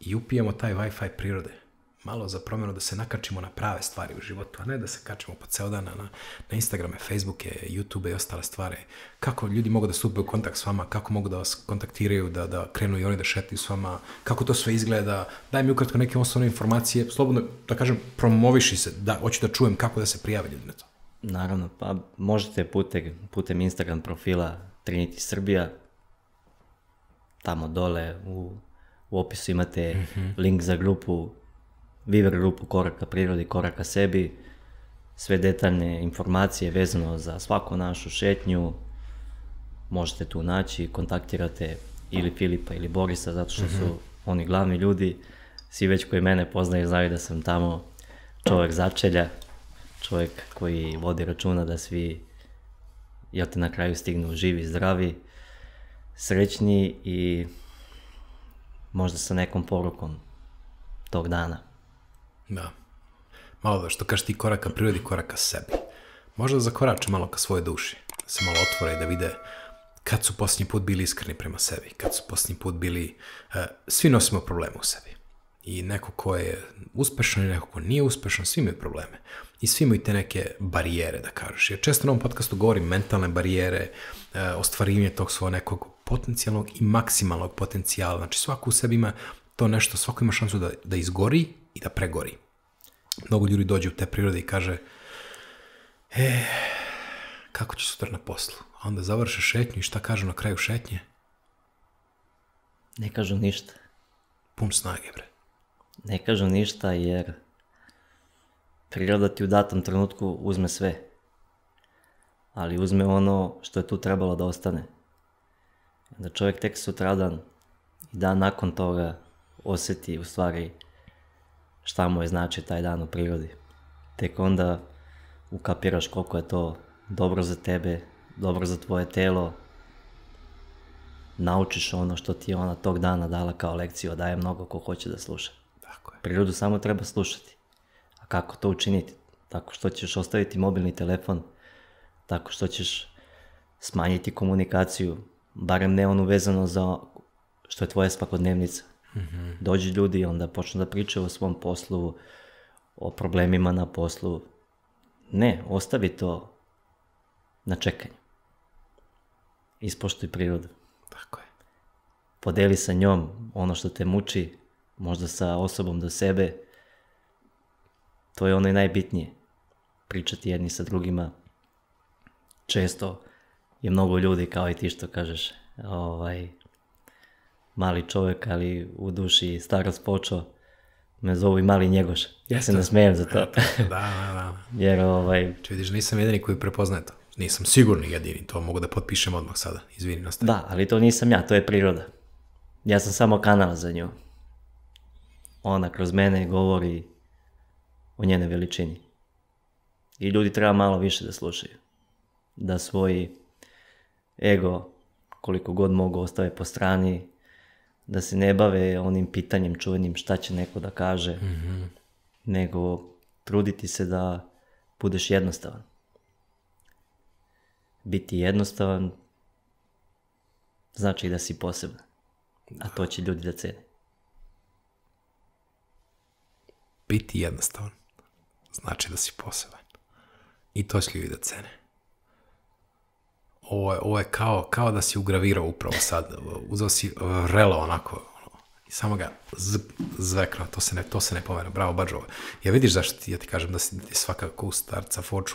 i upijemo taj Wi-Fi prirode. malo za promjenu da se nakačimo na prave stvari u životu, a ne da se kačimo po ceo dan na, na Instagrame, Facebooke, YouTube i ostale stvari. Kako ljudi mogu da stupe u kontakt s vama, kako mogu da vas kontaktiraju, da, da krenu i oni da šetaju s vama, kako to sve izgleda, daj mi ukratko neke osnovne informacije, slobodno, da kažem, promoviši se, da, hoću da čujem kako da se prijavi ljudi na to. Naravno, pa možete putem, putem Instagram profila Trinity Srbija, tamo dole u, u opisu imate mm -hmm. link za grupu Viver grupu Koraka prirodi, Koraka sebi, sve detaljne informacije vezano za svaku našu šetnju, možete tu naći, kontaktirate ili Filipa ili Borisa, zato što su -hmm. oni glavni ljudi, svi već koji mene poznaju znaju da sam tamo čovek začelja, čovjek koji vodi računa da svi jel te na kraju stignu živi, zdravi, srećni i možda sa nekom porukom tog dana. Da. Malo da što kažeš ti koraka prirodi, koraka sebi. Možda da zakorače malo ka svoje duši, da se malo otvore i da vide kad su posljednji put bili iskreni prema sebi, kad su posljednji put bili, uh, svi nosimo probleme u sebi. I neko ko je uspešan i neko ko nije uspešan, svi imaju probleme. I svi imaju te neke barijere, da kažeš. Jer često na ovom podcastu govorim mentalne barijere, uh, ostvarivanje tog svog nekog potencijalnog i maksimalnog potencijala. Znači svako u sebi ima to nešto, svako ima šansu da, da izgori i da pregori. Mnogo ljudi dođe u te prirode i kaže e, kako će sutra na poslu? A onda završe šetnju i šta kažu na kraju šetnje? Ne kažu ništa. Pun snage, bre. Ne kažu ništa jer priroda ti u datom trenutku uzme sve. Ali uzme ono što je tu trebalo da ostane. Da čovjek tek sutradan i dan nakon toga osjeti u stvari šta mu je znači taj dan u prirodi. Tek onda ukapiraš koliko je to dobro za tebe, dobro za tvoje telo, naučiš ono što ti je ona tog dana dala kao lekciju, a daje mnogo ko hoće da sluša. Prirodu samo treba slušati. A kako to učiniti? Tako što ćeš ostaviti mobilni telefon, tako što ćeš smanjiti komunikaciju, barem ne onu vezano za što je tvoja svakodnevnica. Mm -hmm. Dođu ljudi i onda počnu da pričaju o svom poslu, o problemima na poslu. Ne, ostavi to na čekanju. Ispoštuj prirodu. Tako je. Podeli sa njom ono što te muči, možda sa osobom do sebe. To je ono i najbitnije. Pričati jedni sa drugima. Često je mnogo ljudi, kao i ti što kažeš, ovaj, mali čovjek, ali u duši starost počeo, me zovu i mali njegoš. Ja se ne smijem za to. da, da, da. <laughs> Jer ovaj... Če vidiš, nisam jedini koji prepoznaje to. Nisam sigurni jedini, to mogu da potpišem odmah sada. Izvini, nastavi. Da, ali to nisam ja, to je priroda. Ja sam samo kanal za nju. Ona kroz mene govori o njene veličini. I ljudi treba malo više da slušaju. Da svoj ego, koliko god mogu, ostave po strani da se ne bave onim pitanjem čuvenim šta će neko da kaže, mm -hmm. nego truditi se da budeš jednostavan. Biti jednostavan znači da si poseban, a to će ljudi da cene. Biti jednostavan znači da si poseban. I to će ljudi da cene. Ovo je, ovo je kao, kao da si ugravirao upravo sad. Uzao si relo onako, i samo ga z, zvekno, to se ne, to se ne pomera. Bravo, bađo. Ja vidiš zašto ti, ja ti kažem da si, da ti svakako u starca foču.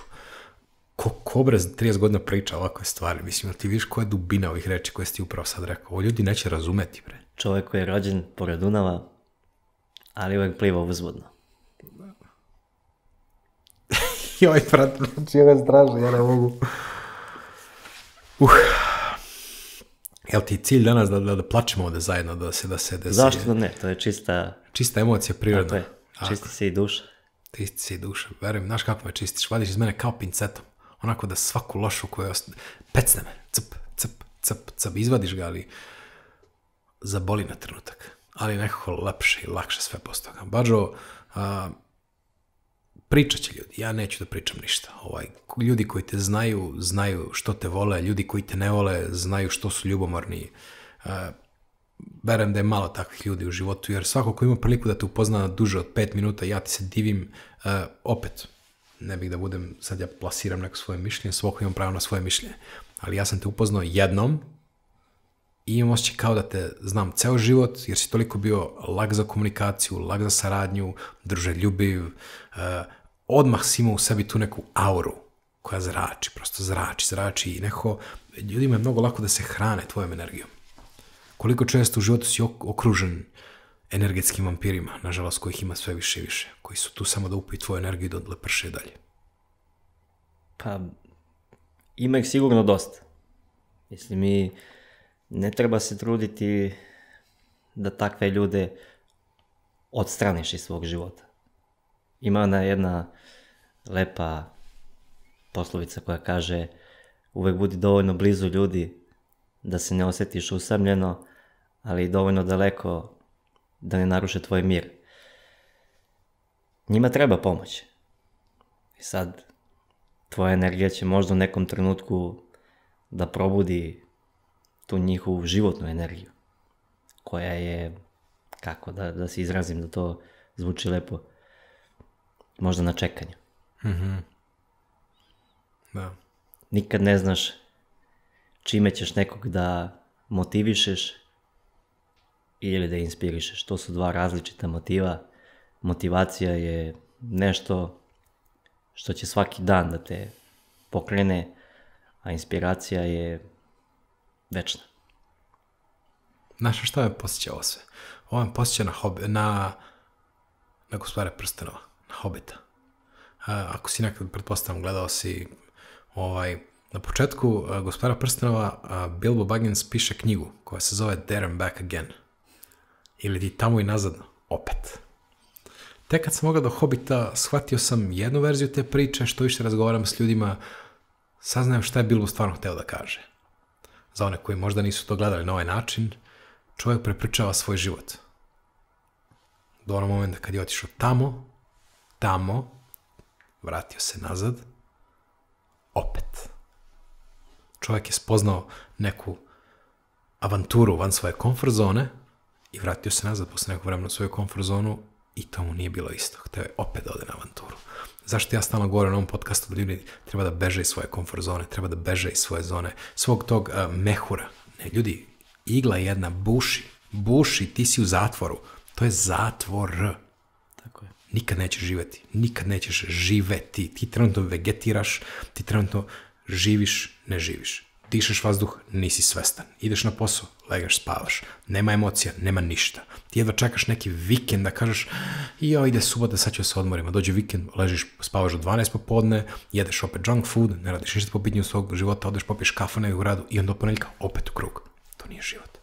Ko, ko bre 30 godina priča ovakve stvari, mislim, ti vidiš koja je dubina ovih reči koje si ti upravo sad rekao. Ovo ljudi neće razumeti, bre. Čovjek koji je rođen pored Dunava, ali uvek pliva uzvodno. <laughs> Joj, brat, znači ovo je strašno, ja ne mogu. Uh. Jel ti cilj danas da, da, da plačemo ovde zajedno, da se da se desi? Zašto da ne? To je čista... Čista emocija, prirodna. Tako je. Čisti se i duša. Čisti se i duša. Verujem, znaš kako me čistiš? Vadiš iz mene kao pincetom. Onako da svaku lošu koju osta... Pecne me. Cp, cp, cp, cp. Izvadiš ga, ali zaboli na trenutak. Ali nekako lepše i lakše sve posto toga. Bađo, a, pričat će ljudi, ja neću da pričam ništa. Ovaj, ljudi koji te znaju, znaju što te vole, ljudi koji te ne vole, znaju što su ljubomorni. Uh, verujem da je malo takvih ljudi u životu, jer svako ko ima priliku da te upozna duže od pet minuta, ja ti se divim, uh, opet, ne bih da budem, sad ja plasiram neko svoje mišljenje, svako imam pravo na svoje mišljenje, ali ja sam te upoznao jednom i imam osjećaj kao da te znam ceo život, jer si toliko bio lag za komunikaciju, lag za saradnju, druželjubiv, uh, odmah si imao u sebi tu neku auru koja zrači, prosto zrači, zrači i neko, ljudima je mnogo lako da se hrane tvojom energijom. Koliko često u životu si okružen energetskim vampirima, nažalost kojih ima sve više i više, koji su tu samo da upiju tvoju energiju i da leprše dalje. Pa, ima ih sigurno dosta. Mislim, mi ne treba se truditi da takve ljude odstraniš iz svog života. Ima ona jedna lepa poslovica koja kaže uvek budi dovoljno blizu ljudi da se ne osjetiš usamljeno, ali i dovoljno daleko da ne naruše tvoj mir. Njima treba pomoć. I sad, tvoja energija će možda u nekom trenutku da probudi tu njihovu životnu energiju, koja je, kako da, da se izrazim da to zvuči lepo, možda na čekanju. Mm -hmm. Da. Nikad ne znaš čime ćeš nekog da motivišeš ili da inspirišeš. To su dva različita motiva. Motivacija je nešto što će svaki dan da te pokrene, a inspiracija je večna. Znaš šta me posjeća ovo sve? Ovo me posjeća na, hobi, na, na gospodare prstenova, hobita. A, ako si nekad, pretpostavljam, gledao si ovaj, na početku uh, gospodara prstenova uh, Bilbo Baggins piše knjigu koja se zove There and Back Again. Ili ti tamo i nazad opet. Tek kad sam mogao do Hobita, shvatio sam jednu verziju te priče, što više razgovaram s ljudima, saznajem šta je Bilbo stvarno hteo da kaže. Za one koji možda nisu to gledali na ovaj način, čovjek prepričava svoj život. Do onog momenta kad je otišao tamo, tamo, vratio se nazad, opet. Čovjek je spoznao neku avanturu van svoje komfort zone i vratio se nazad posle nekog vremena u svoju komfort zonu i to mu nije bilo isto. Hteo je opet da ode na avanturu. Zašto ja stalno govorim na ovom podcastu da ljudi treba da beže iz svoje komfort zone, treba da beže iz svoje zone, svog tog uh, mehura. Ne, ljudi, igla jedna buši, buši, ti si u zatvoru. To je zatvor. Nikad nećeš živeti, nikad nećeš živeti. Ti trenutno vegetiraš, ti trenutno živiš, ne živiš. Dišeš vazduh, nisi svestan. Ideš na posao, legaš, spavaš. Nema emocija, nema ništa. Ti jedva čekaš neki vikend da kažeš jo, ide subota, sad ću se odmorima. Dođe vikend, ležiš, spavaš do 12 popodne, jedeš opet junk food, ne radiš ništa po pitanju svog života, odeš popiješ kafu na gradu i onda ponedeljka opet u krug. To nije život.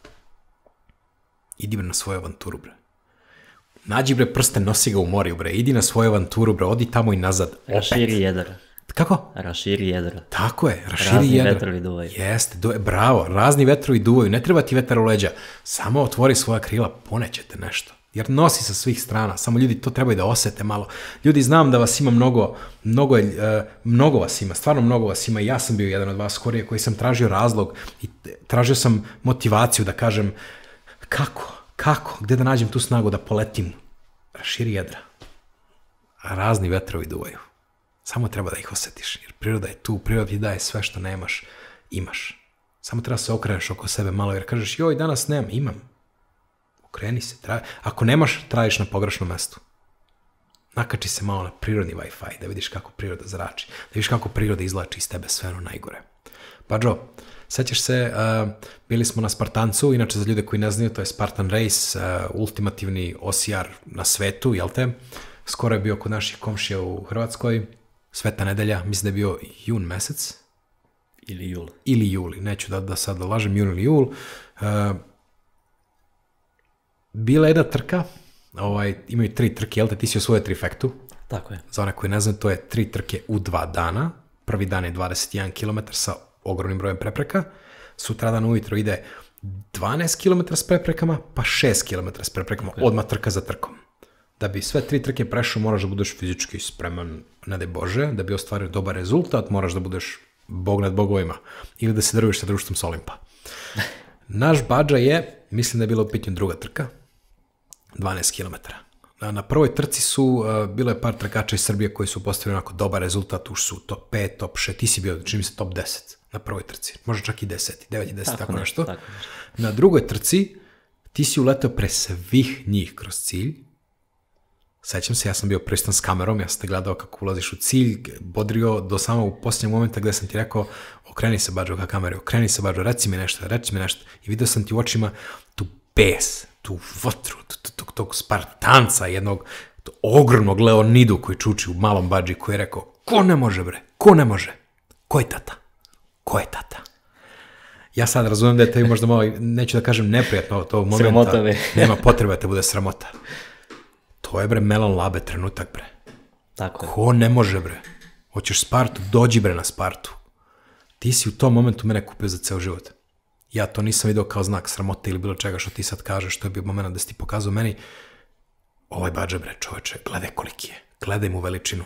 Idi na svoju avanturu, bre. Nađi bre prsten, nosi ga u moriju, bre. Idi na svoju avanturu, bre. Odi tamo i nazad. Raširi jedar. Kako? Raširi jedra. Tako je, raširi Razni jedra. vetrovi duvaju. Jeste, do, bravo, razni vetrovi duvaju, ne treba ti vetar u leđa, samo otvori svoja krila, ponećete nešto. Jer nosi sa svih strana, samo ljudi to trebaju da osete malo. Ljudi, znam da vas ima mnogo, mnogo, uh, mnogo vas ima, stvarno mnogo vas ima. Ja sam bio jedan od vas skorije koji sam tražio razlog i tražio sam motivaciju da kažem kako, kako, gde da nađem tu snagu da poletim. Raširi jedra. Razni vetrovi duvaju. Samo treba da ih osetiš, jer priroda je tu, priroda ti daje sve što nemaš, imaš. Samo treba se okreneš oko sebe malo, jer kažeš, joj, danas nemam, imam. Okreni se, traj... ako nemaš, trajiš na pogrešnom mestu. Nakači se malo na prirodni Wi-Fi, da vidiš kako priroda zrači, da vidiš kako priroda izlači iz tebe sve ono najgore. Pa Joe, sećaš se, uh, bili smo na Spartancu, inače za ljude koji ne znaju, to je Spartan Race, uh, ultimativni OCR na svetu, jel te? Skoro je bio kod naših komšija u Hrvatskoj, Sveta nedelja, mislim da je bio jun mesec. Ili jul. Ili juli, neću da, da sad lažem, jun ili jul. Uh, bila je jedna trka, ovaj, imaju tri trke, jel te, ti si osvojio trifektu. Tako je. Za one koji ne znaju, to je tri trke u dva dana. Prvi dan je 21 km sa ogromnim brojem prepreka. Sutradan ujutro ide 12 km s preprekama, pa 6 km s preprekama, odmah trka za trkom. Da bi sve tri trke prešao, moraš da budeš fizički spreman, ne daj Bože, da bi ostvario dobar rezultat, moraš da budeš bog nad bogovima ili da se drviš sa društvom s Olimpa. <laughs> Naš Bađa je, mislim da je bila u pitanju druga trka, 12 km. Na, prvoj trci su, bilo je par trkača iz Srbije koji su postavili onako dobar rezultat, už su top 5, top 6, ti si bio, čini mi se, top 10 na prvoj trci, možda čak i 10, 9 i 10, tako, tako nešto. Tako. Na drugoj trci ti si uleteo pre svih njih kroz cilj. Sećam se, ja sam bio pristan s kamerom, ja sam te gledao kako ulaziš u cilj, bodrio do samo u posljednjeg momenta gde sam ti rekao okreni se bađo ka kameri, okreni se bađo, reci mi nešto, reci mi nešto. I video sam ti u očima tu bes, tu vatru, tog, tog spartanca, jednog ogromnog Leonidu koji čuči u malom bađi koji je rekao, ko ne može bre, ko ne može, ko je tata, ko je tata. Ja sad razumem da je tebi možda malo, neću da kažem neprijatno od tog momenta. Sramota, bre. <laughs> nema potrebe da te bude sramota. To je bre melon labe trenutak bre. Tako je. Ko ne može bre? Hoćeš Spartu, dođi bre na Spartu. Ti si u tom momentu mene kupio za ceo život. Ja to nisam video kao znak sramote ili bilo čega što ti sad kažeš, to je bio moment da si ti pokazao meni ovaj bađa bre čoveče, gledaj koliki je, gledaj mu veličinu.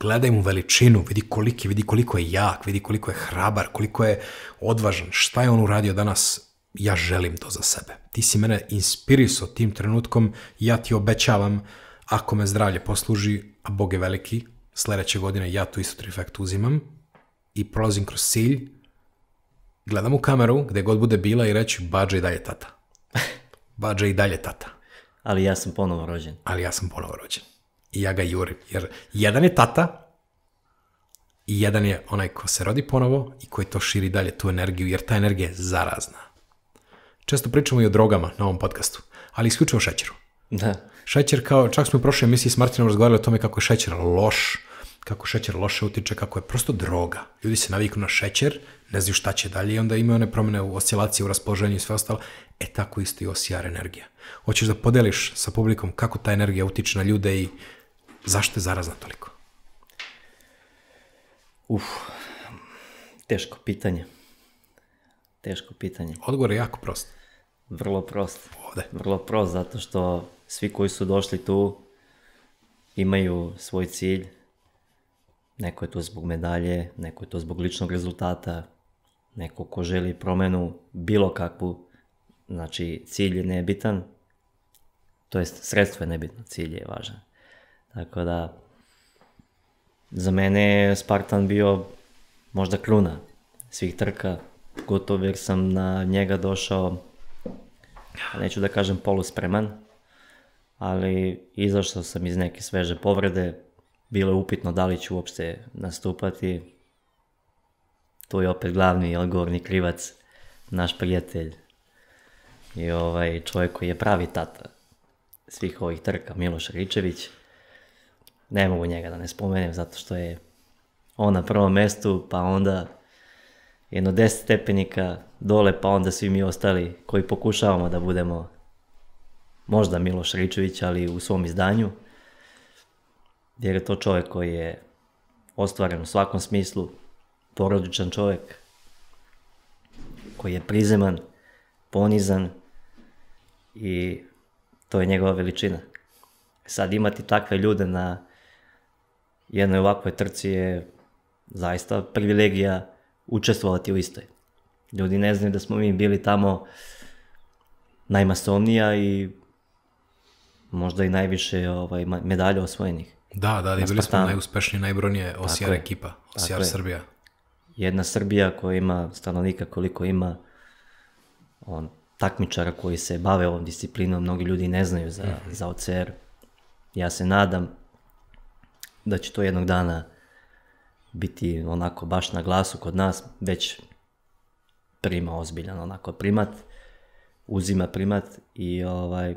Gledaj mu veličinu, vidi koliki, vidi koliko je jak, vidi koliko je hrabar, koliko je odvažan, šta je on uradio danas, ja želim to za sebe. Ti si mene inspirisao tim trenutkom, ja ti obećavam, ako me zdravlje posluži, a Bog je veliki, sledeće godine ja tu isto trifekt uzimam i prolazim kroz cilj, gledam u kameru, gde god bude bila i reći, Bađa i dalje tata. <laughs> Bađa i dalje tata. Ali ja sam ponovo rođen. Ali ja sam ponovo rođen. I ja ga jurim. Jer jedan je tata i jedan je onaj ko se rodi ponovo i koji to širi dalje tu energiju, jer ta energija je zarazna. Često pričamo i o drogama na ovom podcastu, ali isključivo o šećeru. Da. Šećer kao, čak smo u prošloj emisiji s Martinom razgovarali o tome kako je šećer loš, kako šećer loše utiče, kako je prosto droga. Ljudi se naviknu na šećer, ne znaju šta će dalje i onda imaju one promene u oscilaciji, u raspoloženju i sve ostalo. E tako isto i osjar energija. Hoćeš da podeliš sa publikom kako ta energija utiče na ljude i zašto je zarazna toliko? Uf, teško pitanje. Teško pitanje. Odgovor je jako prost. Vrlo prost. Ovde. Vrlo prost, zato što svi koji su došli tu imaju svoj cilj. Neko je tu zbog medalje, neko je tu zbog ličnog rezultata, neko ko želi promenu bilo kakvu, znači cilj je nebitan, to jest sredstvo je nebitno, cilj je važan. Tako da, za mene je Spartan bio možda kruna svih trka, gotovo jer sam na njega došao, neću da kažem poluspreman, ali izašao sam iz neke sveže povrede, bilo je upitno da li ću uopšte nastupati, tu je opet glavni odgovorni krivac, naš prijatelj i ovaj čovjek koji je pravi tata svih ovih trka, Miloš Ričević. Ne mogu njega da ne spomenem zato što je on na prvom mestu, pa onda jedno deset stepenika dole, pa onda svi mi ostali koji pokušavamo da budemo možda Miloš Ričević, ali u svom izdanju, jer je to čovjek koji je ostvaren u svakom smislu, porodičan čovjek, koji je prizeman, ponizan i to je njegova veličina. Sad imati takve ljude na jednoj ovakvoj trci je zaista privilegija učestvovati u istoj. Ljudi ne znaju da smo mi bili tamo najmasovnija i možda i najviše ovaj, medalja osvojenih. Da, da, bili smo najuspešnije, najbrojnije Osjar ekipa, Osjar Srbija. Jedna Srbija koja ima stanovnika koliko ima, on, takmičara koji se bave ovom disciplinom, mnogi ljudi ne znaju za, mm -hmm. za OCR. Ja se nadam da će to jednog dana biti onako baš na glasu kod nas, već prima ozbiljan onako primat, uzima primat i ovaj,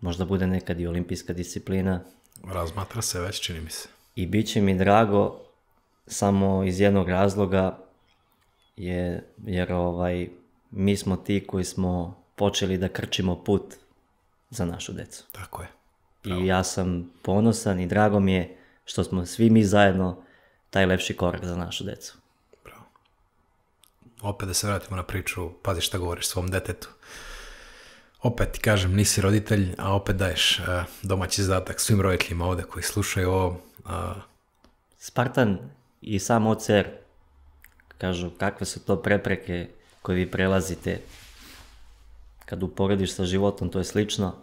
možda bude nekad i olimpijska disciplina. Razmatra se već, čini mi se. I bit će mi drago samo iz jednog razloga, je, jer ovaj, mi smo ti koji smo počeli da krčimo put za našu decu. Tako je. Pravo. I ja sam ponosan i drago mi je što smo svi mi zajedno taj lepši korak za našu decu. Bravo. Opet da se vratimo na priču, pazi šta govoriš svom detetu. Opet ti kažem, nisi roditelj, a opet daješ uh, domaći zadatak svim roditeljima ovde koji slušaju ovo. Uh... Spartan i sam OCR kažu kakve su to prepreke koji vi prelazite, kad uporediš sa životom, to je slično.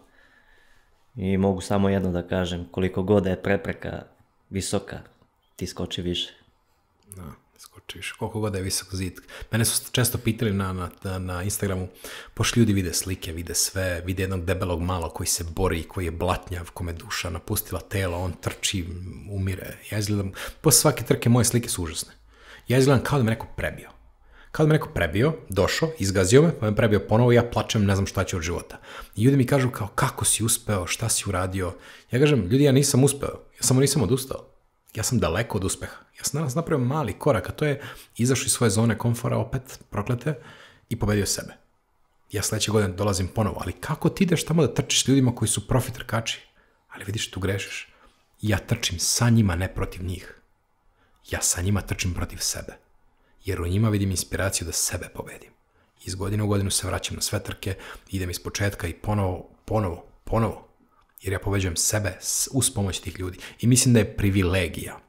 I mogu samo jedno da kažem, koliko god da je prepreka visoka, ti skoči više. Da, skočiš. Koliko god da je visok zid. Mene su često pitali na, na, na, Instagramu, pošli ljudi vide slike, vide sve, vide jednog debelog malo koji se bori, koji je blatnjav, kome duša napustila telo, on trči, umire. Ja izgledam, posle svake trke moje slike su užasne. Ja izgledam kao da me neko prebio. Kao da me neko prebio, došao, izgazio me, pa me prebio ponovo i ja plačem, ne znam šta ću od života. I ljudi mi kažu kao, kako si uspeo, šta si uradio? Ja kažem, ljudi, ja nisam uspeo, ja samo nisam odustao. Ja sam daleko od uspeha. Ja sam danas napravio mali korak, a to je izašao iz svoje zone komfora opet, proklete, i pobedio sebe. Ja sledeće godine dolazim ponovo, ali kako ti ideš tamo da trčiš ljudima koji su profi trkači? Ali vidiš, tu grešiš. Ja trčim sa njima, ne protiv njih. Ja sa njima trčim protiv sebe. Jer u njima vidim inspiraciju da sebe pobedim. Iz godine u godinu se vraćam na sve trke, idem iz početka i ponovo, ponovo, ponovo. Jer ja pobeđujem sebe uz pomoć tih ljudi. I mislim da je privilegija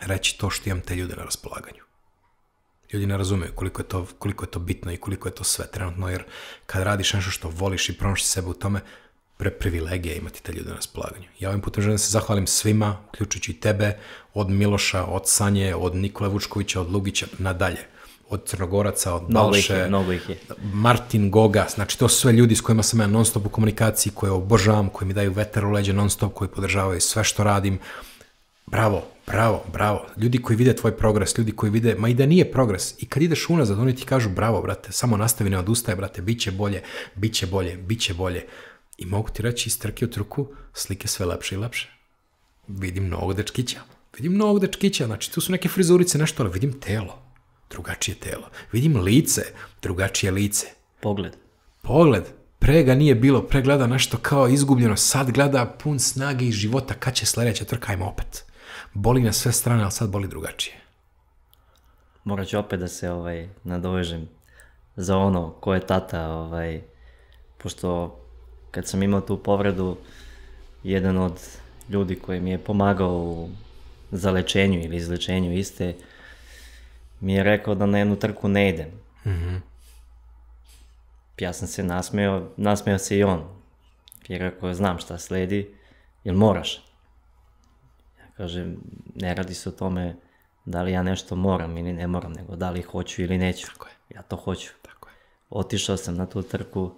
reći to što imam te ljude na raspolaganju. Ljudi ne razumeju koliko je, to, koliko je to bitno i koliko je to sve trenutno, jer kad radiš nešto što voliš i pronaši sebe u tome, pre privilegija imati te ljude na raspolaganju. Ja ovim putem želim da se zahvalim svima, uključujući i tebe, od Miloša, od Sanje, od Nikole Vučkovića, od Lugića, nadalje od Crnogoraca, od Mnogo Balše, ih je, mnogo ih je. Martin Goga, znači to su sve ljudi s kojima sam ja non stop u komunikaciji, koje obožavam, koji mi daju veter u leđe non stop, koji podržavaju sve što radim. Bravo, bravo, bravo. Ljudi koji vide tvoj progres, ljudi koji vide, ma i da nije progres, i kad ideš unazad, oni ti kažu bravo, brate, samo nastavi, ne odustaje, brate, bit će bolje, bit će bolje, bit će bolje. I mogu ti reći iz trke u trku, slike sve lepše i lepše. Vidim novog dečkića. Vidim novog dečkića, znači tu su neke frizurice, nešto, ali vidim telo. Drugačije telo. Vidim lice, drugačije lice. Pogled. Pogled. Pre ga nije bilo, pre gleda nešto kao izgubljeno, sad gleda pun snage i života, kad će sledeća trka, ajmo opet. Boli na sve strane, ali sad boli drugačije. Morat ću opet da se ovaj, nadovežem za ono ko je tata, ovaj, pošto kad sam imao tu povredu, jedan od ljudi koji mi je pomagao u zalečenju ili izlečenju iste, mi je rekao da na jednu trku ne idem. Mm -hmm. Ja sam se nasmeo, nasmeo se i on. I rekao, znam šta sledi, jel moraš? Kažem, ne radi se o tome da li ja nešto moram ili ne moram, nego da li hoću ili neću. Tako je. Ja to hoću. Tako je. Otišao sam na tu trku,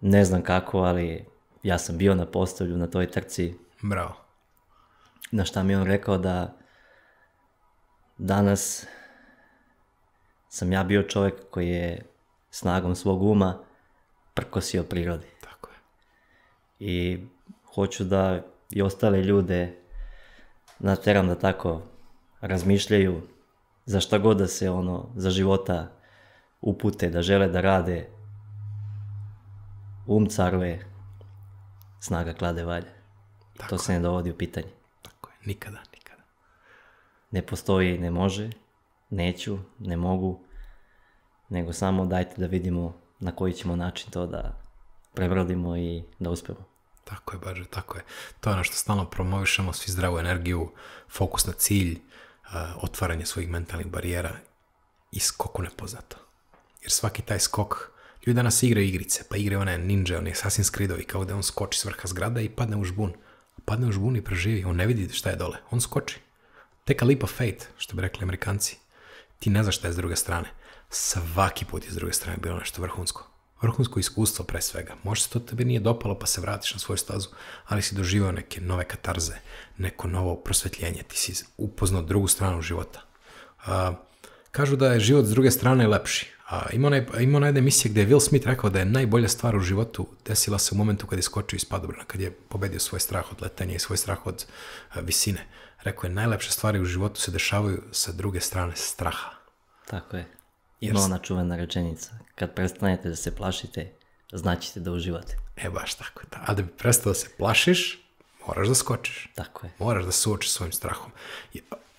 ne znam kako, ali ja sam bio na postolju na toj trci. Bravo. Na šta mi je on rekao da danas sam ja bio čovjek koji je snagom svog uma prkosio prirodi. Tako je. I hoću da i ostale ljude nateram da tako razmišljaju za šta god da se ono za života upute, da žele da rade, um caruje, snaga klade valje. I to se ne dovodi u pitanje. Tako je, nikada, nikada. Ne postoji, ne može, neću, ne mogu, nego samo dajte da vidimo na koji ćemo način to da prebrodimo i da uspemo. Tako je, Bađe, tako je. To je ono što stalno promovišemo, svi zdravu energiju, fokus na cilj, uh, otvaranje svojih mentalnih barijera i skok u nepoznato. Jer svaki taj skok, ljudi danas igraju igrice, pa igraju one ninja, one Assassin's Creedovi, kao da on skoči s vrha zgrada i padne u žbun. Padne u žbun i preživi, on ne vidi šta je dole, on skoči. Take a leap of faith, što bi rekli amerikanci. Ti ne znaš šta je s druge strane. Svaki put je s druge strane bilo nešto vrhunsko vrhunsko iskustvo pre svega. Možda se to tebi nije dopalo pa se vratiš na svoju stazu, ali si doživao neke nove katarze, neko novo prosvetljenje, ti si upoznao drugu stranu života. A, kažu da je život s druge strane lepši. A, ima, onaj, ima ona jedna emisija gde je Will Smith rekao da je najbolja stvar u životu desila se u momentu kad je skočio iz padobrana, kad je pobedio svoj strah od letenja i svoj strah od a, visine. Rekao je, najlepše stvari u životu se dešavaju sa druge strane straha. Tako je. Ima ona čuvena rečenica. Kad prestanete da se plašite, znaćete da uživate. E, baš tako. Da. A da bi prestao da se plašiš, moraš da skočiš. Tako je. Moraš da suočiš svojim strahom.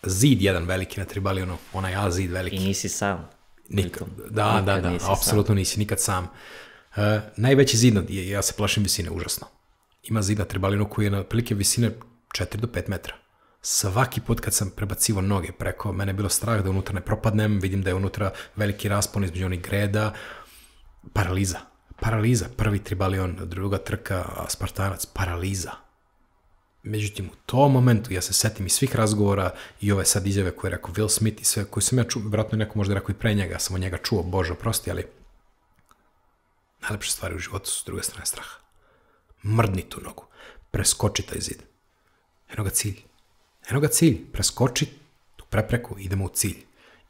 Zid jedan veliki na Tribalionu, onaj A zid veliki. I nisi sam. Nikad. Da, da, da, apsolutno nisi nikad sam. Uh, najveći zid, ja se plašim visine, užasno. Ima zid na Tribalionu koji je na prilike visine 4 do 5 metra. Svaki put kad sam prebacivo noge preko, mene je bilo strah da unutra ne propadnem, vidim da je unutra veliki raspon između onih greda, paraliza. Paraliza, prvi tribalion, druga trka, Spartanac, paraliza. Međutim, u tom momentu ja se setim i svih razgovora i ove sad izjave koje je rekao Will Smith i sve, koje sam ja čuo, je neko možda rekao i pre njega, sam njega čuo, bože, prosti, ali najlepše stvari u životu su s druge strane straha. Mrdni tu nogu, preskoči taj zid. Eno ga cilj. Eno ga cilj, preskoči tu prepreku, idemo u cilj.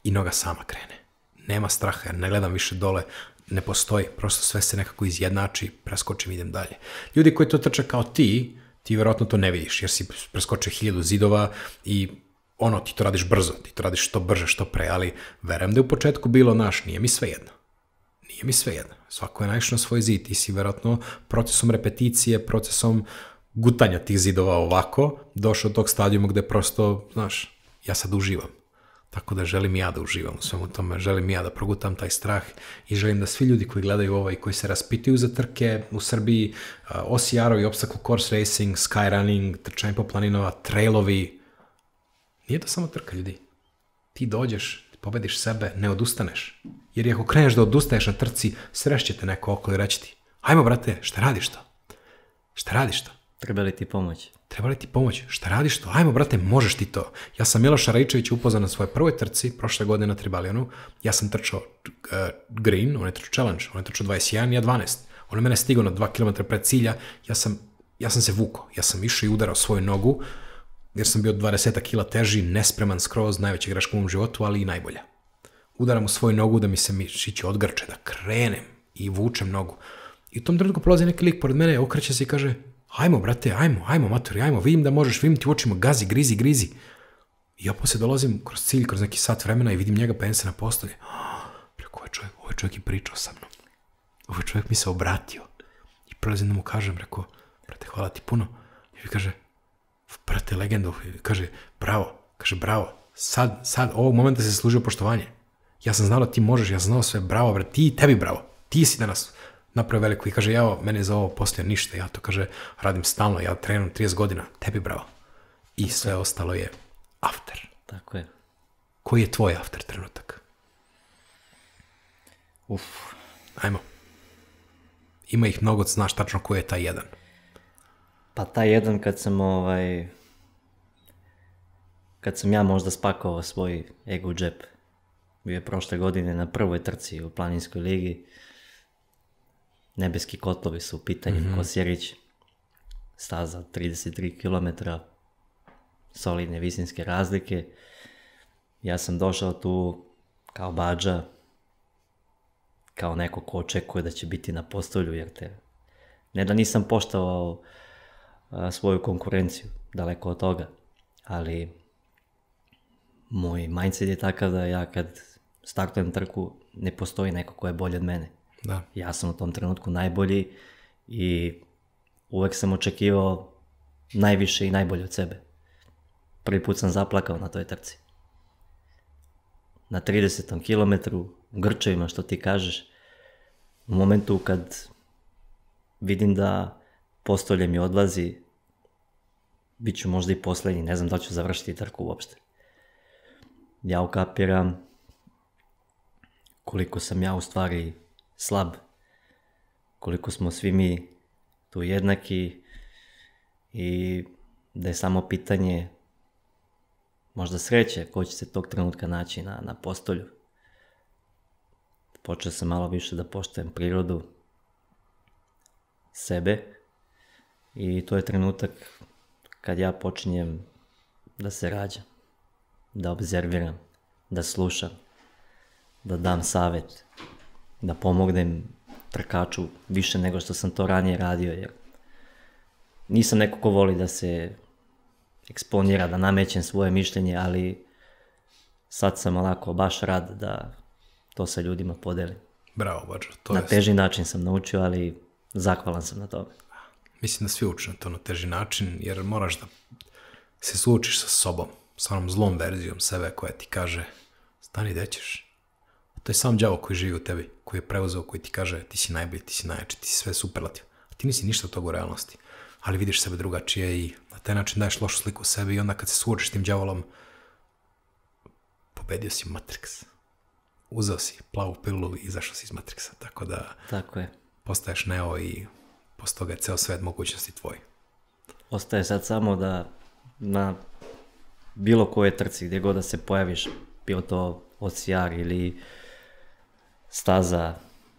I noga sama krene. Nema straha, ja ne gledam više dole, ne postoji, prosto sve se nekako izjednači, preskočim, idem dalje. Ljudi koji to trče kao ti, ti verovatno to ne vidiš, jer si preskočio hiljadu zidova i ono, ti to radiš brzo, ti to radiš što brže, što pre, ali verujem da je u početku bilo naš, nije mi sve jedno. Nije mi sve jedno. Svako je naišao na svoj zid, ti si verovatno procesom repeticije, procesom gutanja tih zidova ovako, došao do tog stadijuma gde prosto, znaš, ja sad uživam. Tako da želim ja da uživam u svemu tome, želim ja da progutam taj strah i želim da svi ljudi koji gledaju ovo i koji se raspituju za trke u Srbiji, uh, OCR-ovi, Obstacle Course Racing, Skyrunning, trčanje po planinova, trailovi, nije to samo trka ljudi. Ti dođeš, ti pobediš sebe, ne odustaneš. Jer ako kreneš da odustaješ na trci, srešćete neko oko i reći ti, ajmo brate, šta radiš to? Šta radiš to? Treba li ti pomoć? Treba li ti pomoć? Šta radiš to? Ajmo, brate, možeš ti to. Ja sam Miloš Rajčević upoznan na svojoj prvoj trci, prošle godine na Tribalijonu. Ja sam trčao uh, green, on je trčao challenge, on je trčao 21, ja 12. On je mene stigao na 2 km pred cilja, ja sam, ja sam se vukao. Ja sam išao i udarao svoju nogu, jer sam bio 20 kila teži, nespreman skroz, najveća greška u mom životu, ali i najbolja. Udaram u svoju nogu da mi se mišići odgrče, da krenem i vučem nogu. I u tom trenutku prolazi neki lik pored mene, okreće se i kaže, Ajmo, brate, ajmo, ajmo, matori, ajmo, vidim da možeš, vidim ti u očima, gazi, grizi, grizi. I ja posle dolazim kroz cilj, kroz neki sat vremena i vidim njega penje se na postolje. <gasps> Preko, ovaj čovjek, ovaj čovjek je pričao sa mnom. Ovaj čovjek mi se obratio. I prelazim da mu kažem, rekao, brate, hvala ti puno. I kaže, brate, legendu, kaže, bravo, kaže, bravo, sad, sad, ovog momenta se služio poštovanje. Ja sam znao da ti možeš, ja sam znao sve, bravo, brate, ti, tebi bravo, ti si danas napravio veliko i kaže, ja, mene za ovo poslije ništa, ja to kaže, radim stalno, ja trenujem 30 godina, tebi bravo. I sve ostalo je after. Tako je. Koji je tvoj after trenutak? Uf. Ajmo. Ima ih mnogo, znaš tačno koji je taj jedan. Pa taj jedan kad sam ovaj... Kad sam ja možda spakovao svoj ego u džep. Bio je prošle godine na prvoj trci u planinskoj ligi nebeski kotlovi su u pitanju, mm -hmm. Kosjerić, staza 33 km, solidne visinske razlike. Ja sam došao tu kao bađa, kao neko ko očekuje da će biti na postolju, jer te, ne da nisam poštovao a, svoju konkurenciju, daleko od toga, ali moj mindset je takav da ja kad startujem trku, ne postoji neko ko je bolji od mene. Da. Ja sam u tom trenutku najbolji i uvek sam očekivao najviše i najbolje od sebe. Prvi put sam zaplakao na toj trci. Na 30. kilometru, u grčevima, što ti kažeš, u momentu kad vidim da postolje mi odlazi, bit ću možda i poslednji, ne znam da ću završiti trku uopšte. Ja ukapiram koliko sam ja u stvari slab, koliko smo svi mi tu jednaki i da je samo pitanje možda sreće ko će se tog trenutka naći na, na postolju. Počeo sam malo više da poštujem prirodu, sebe i to je trenutak kad ja počinjem da se rađam, da obzerviram, da slušam, da dam savet, da pomognem trkaču više nego što sam to ranije radio, jer nisam neko ko voli da se eksponira, da namećem svoje mišljenje, ali sad sam onako baš rad da to sa ljudima podelim. Bravo, Bađo. To na je... teži način sam naučio, ali zahvalan sam na tome. Mislim da svi uče na to na teži način, jer moraš da se suočiš sa sobom, sa onom zlom verzijom sebe koja ti kaže stani gde ćeš. To je sam đavo koji živi u tebi, koji je preuzeo, koji ti kaže ti si najbolji, ti si najjači, ti si sve superlativ. A ti nisi ništa od toga u realnosti. Ali vidiš sebe drugačije i Na taj način daješ lošu sliku o sebi i onda kad se suočiš s tim đavolom, pobedio si Matrix. Uzeo si plavu pilu i izašao si iz Matrixa. Tako da Tako je. postaješ Neo i posle toga je ceo svet mogućnosti tvoj. Ostaje sad samo da na bilo kojoj trci gdje god da se pojaviš, bilo to OCR ili staza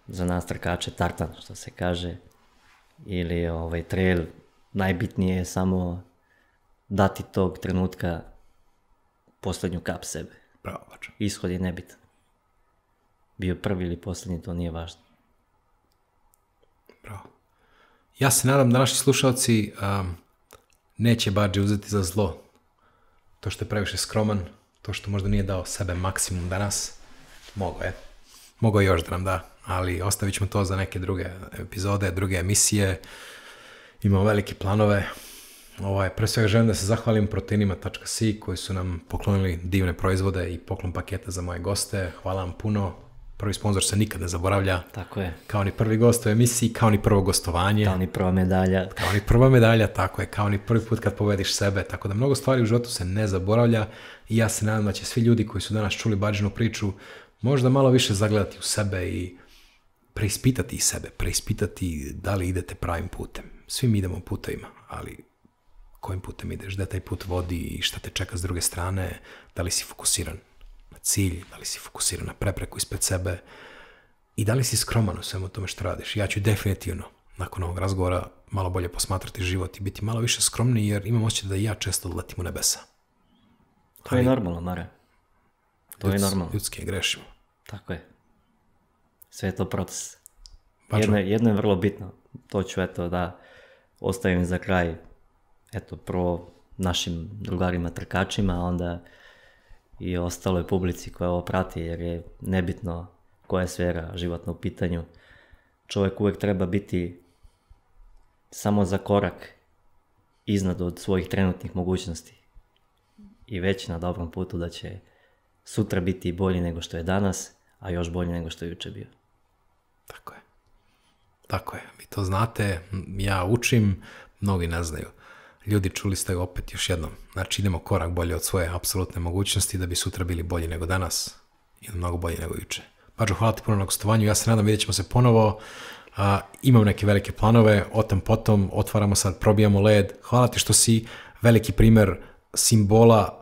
za nas trkače, tartan što se kaže, ili ovaj trail, najbitnije je samo dati tog trenutka posljednju kap sebe. Bravo. Ishod je nebitan. Bio prvi ili posljednji, to nije važno. Bravo. Ja se nadam da naši slušalci um, neće Bađe uzeti za zlo to što je previše skroman, to što možda nije dao sebe maksimum danas. Mogo je. Mogo je još da nam da, ali ostavit ćemo to za neke druge epizode, druge emisije. Imamo velike planove. Ovaj, pre svega želim da se zahvalim proteinima.si koji su nam poklonili divne proizvode i poklon paketa za moje goste. Hvala vam puno. Prvi sponsor se nikad ne zaboravlja. Tako je. Kao ni prvi gost u emisiji, kao ni prvo gostovanje. Kao ni prva medalja. Kao ni prva medalja, tako je, kao ni prvi put kad povediš sebe, tako da mnogo stvari u životu se ne zaboravlja i ja se nadam da će svi ljudi koji su danas čuli Bađinu priču možda malo više zagledati u sebe i preispitati sebe, preispitati da li idete pravim putem. Svi mi idemo putevima, ali kojim putem ideš, da taj put vodi i šta te čeka s druge strane, da li si fokusiran na cilj, da li si fokusiran na prepreku ispred sebe i da li si skroman u svemu tome što radiš. Ja ću definitivno nakon ovog razgovora malo bolje posmatrati život i biti malo više skromniji jer imam osjećaj da ja često odletim u nebesa. To je normalno, Mare. To je normalno. Ljudski je grešimo. Tako je. Sve je to proces. Bačo. Jedno, je- jedno je vrlo bitno. To ću eto da ostavim za kraj. Eto, prvo našim drugarima trkačima, a onda i ostaloj publici koja ovo prati, jer je nebitno koja je sfera životna u pitanju. Čovjek uvijek treba biti samo za korak iznad od svojih trenutnih mogućnosti i već na dobrom putu da će sutra biti bolji nego što je danas, a još bolji nego što je jučer bio. Tako je. Tako je. Vi to znate, ja učim, mnogi ne znaju. Ljudi, čuli ste opet još jednom. Znači, idemo korak bolje od svoje apsolutne mogućnosti da bi sutra bili bolji nego danas ili mnogo bolji nego juče. Bađo, hvala ti puno na gostovanju. Ja se nadam, vidjet ćemo se ponovo. A, imam neke velike planove, o tom potom, otvaramo sad, probijamo led. Hvala ti što si veliki primer simbola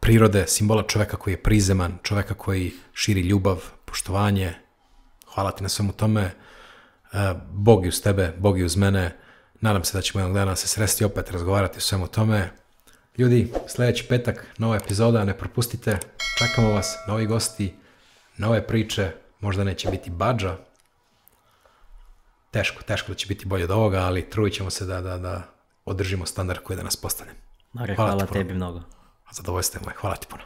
prirode, simbola čoveka koji je prizeman, čoveka koji širi ljubav, poštovanje. Hvala ti na svemu tome. E, Bog je uz tebe, Bog je uz mene. Nadam se da ćemo jednog dana se sresti opet, razgovarati o svemu tome. Ljudi, sljedeći petak, nova epizoda, ne propustite. Čekamo vas, novi gosti, nove priče. Možda neće biti bađa. Teško, teško da će biti bolje od ovoga, ali trudit ćemo se da, da, da održimo standard koji da nas postane. Mare, Hvala hvala, tebi mnogo. Zadovoljstvo je moje. Hvala ti puno.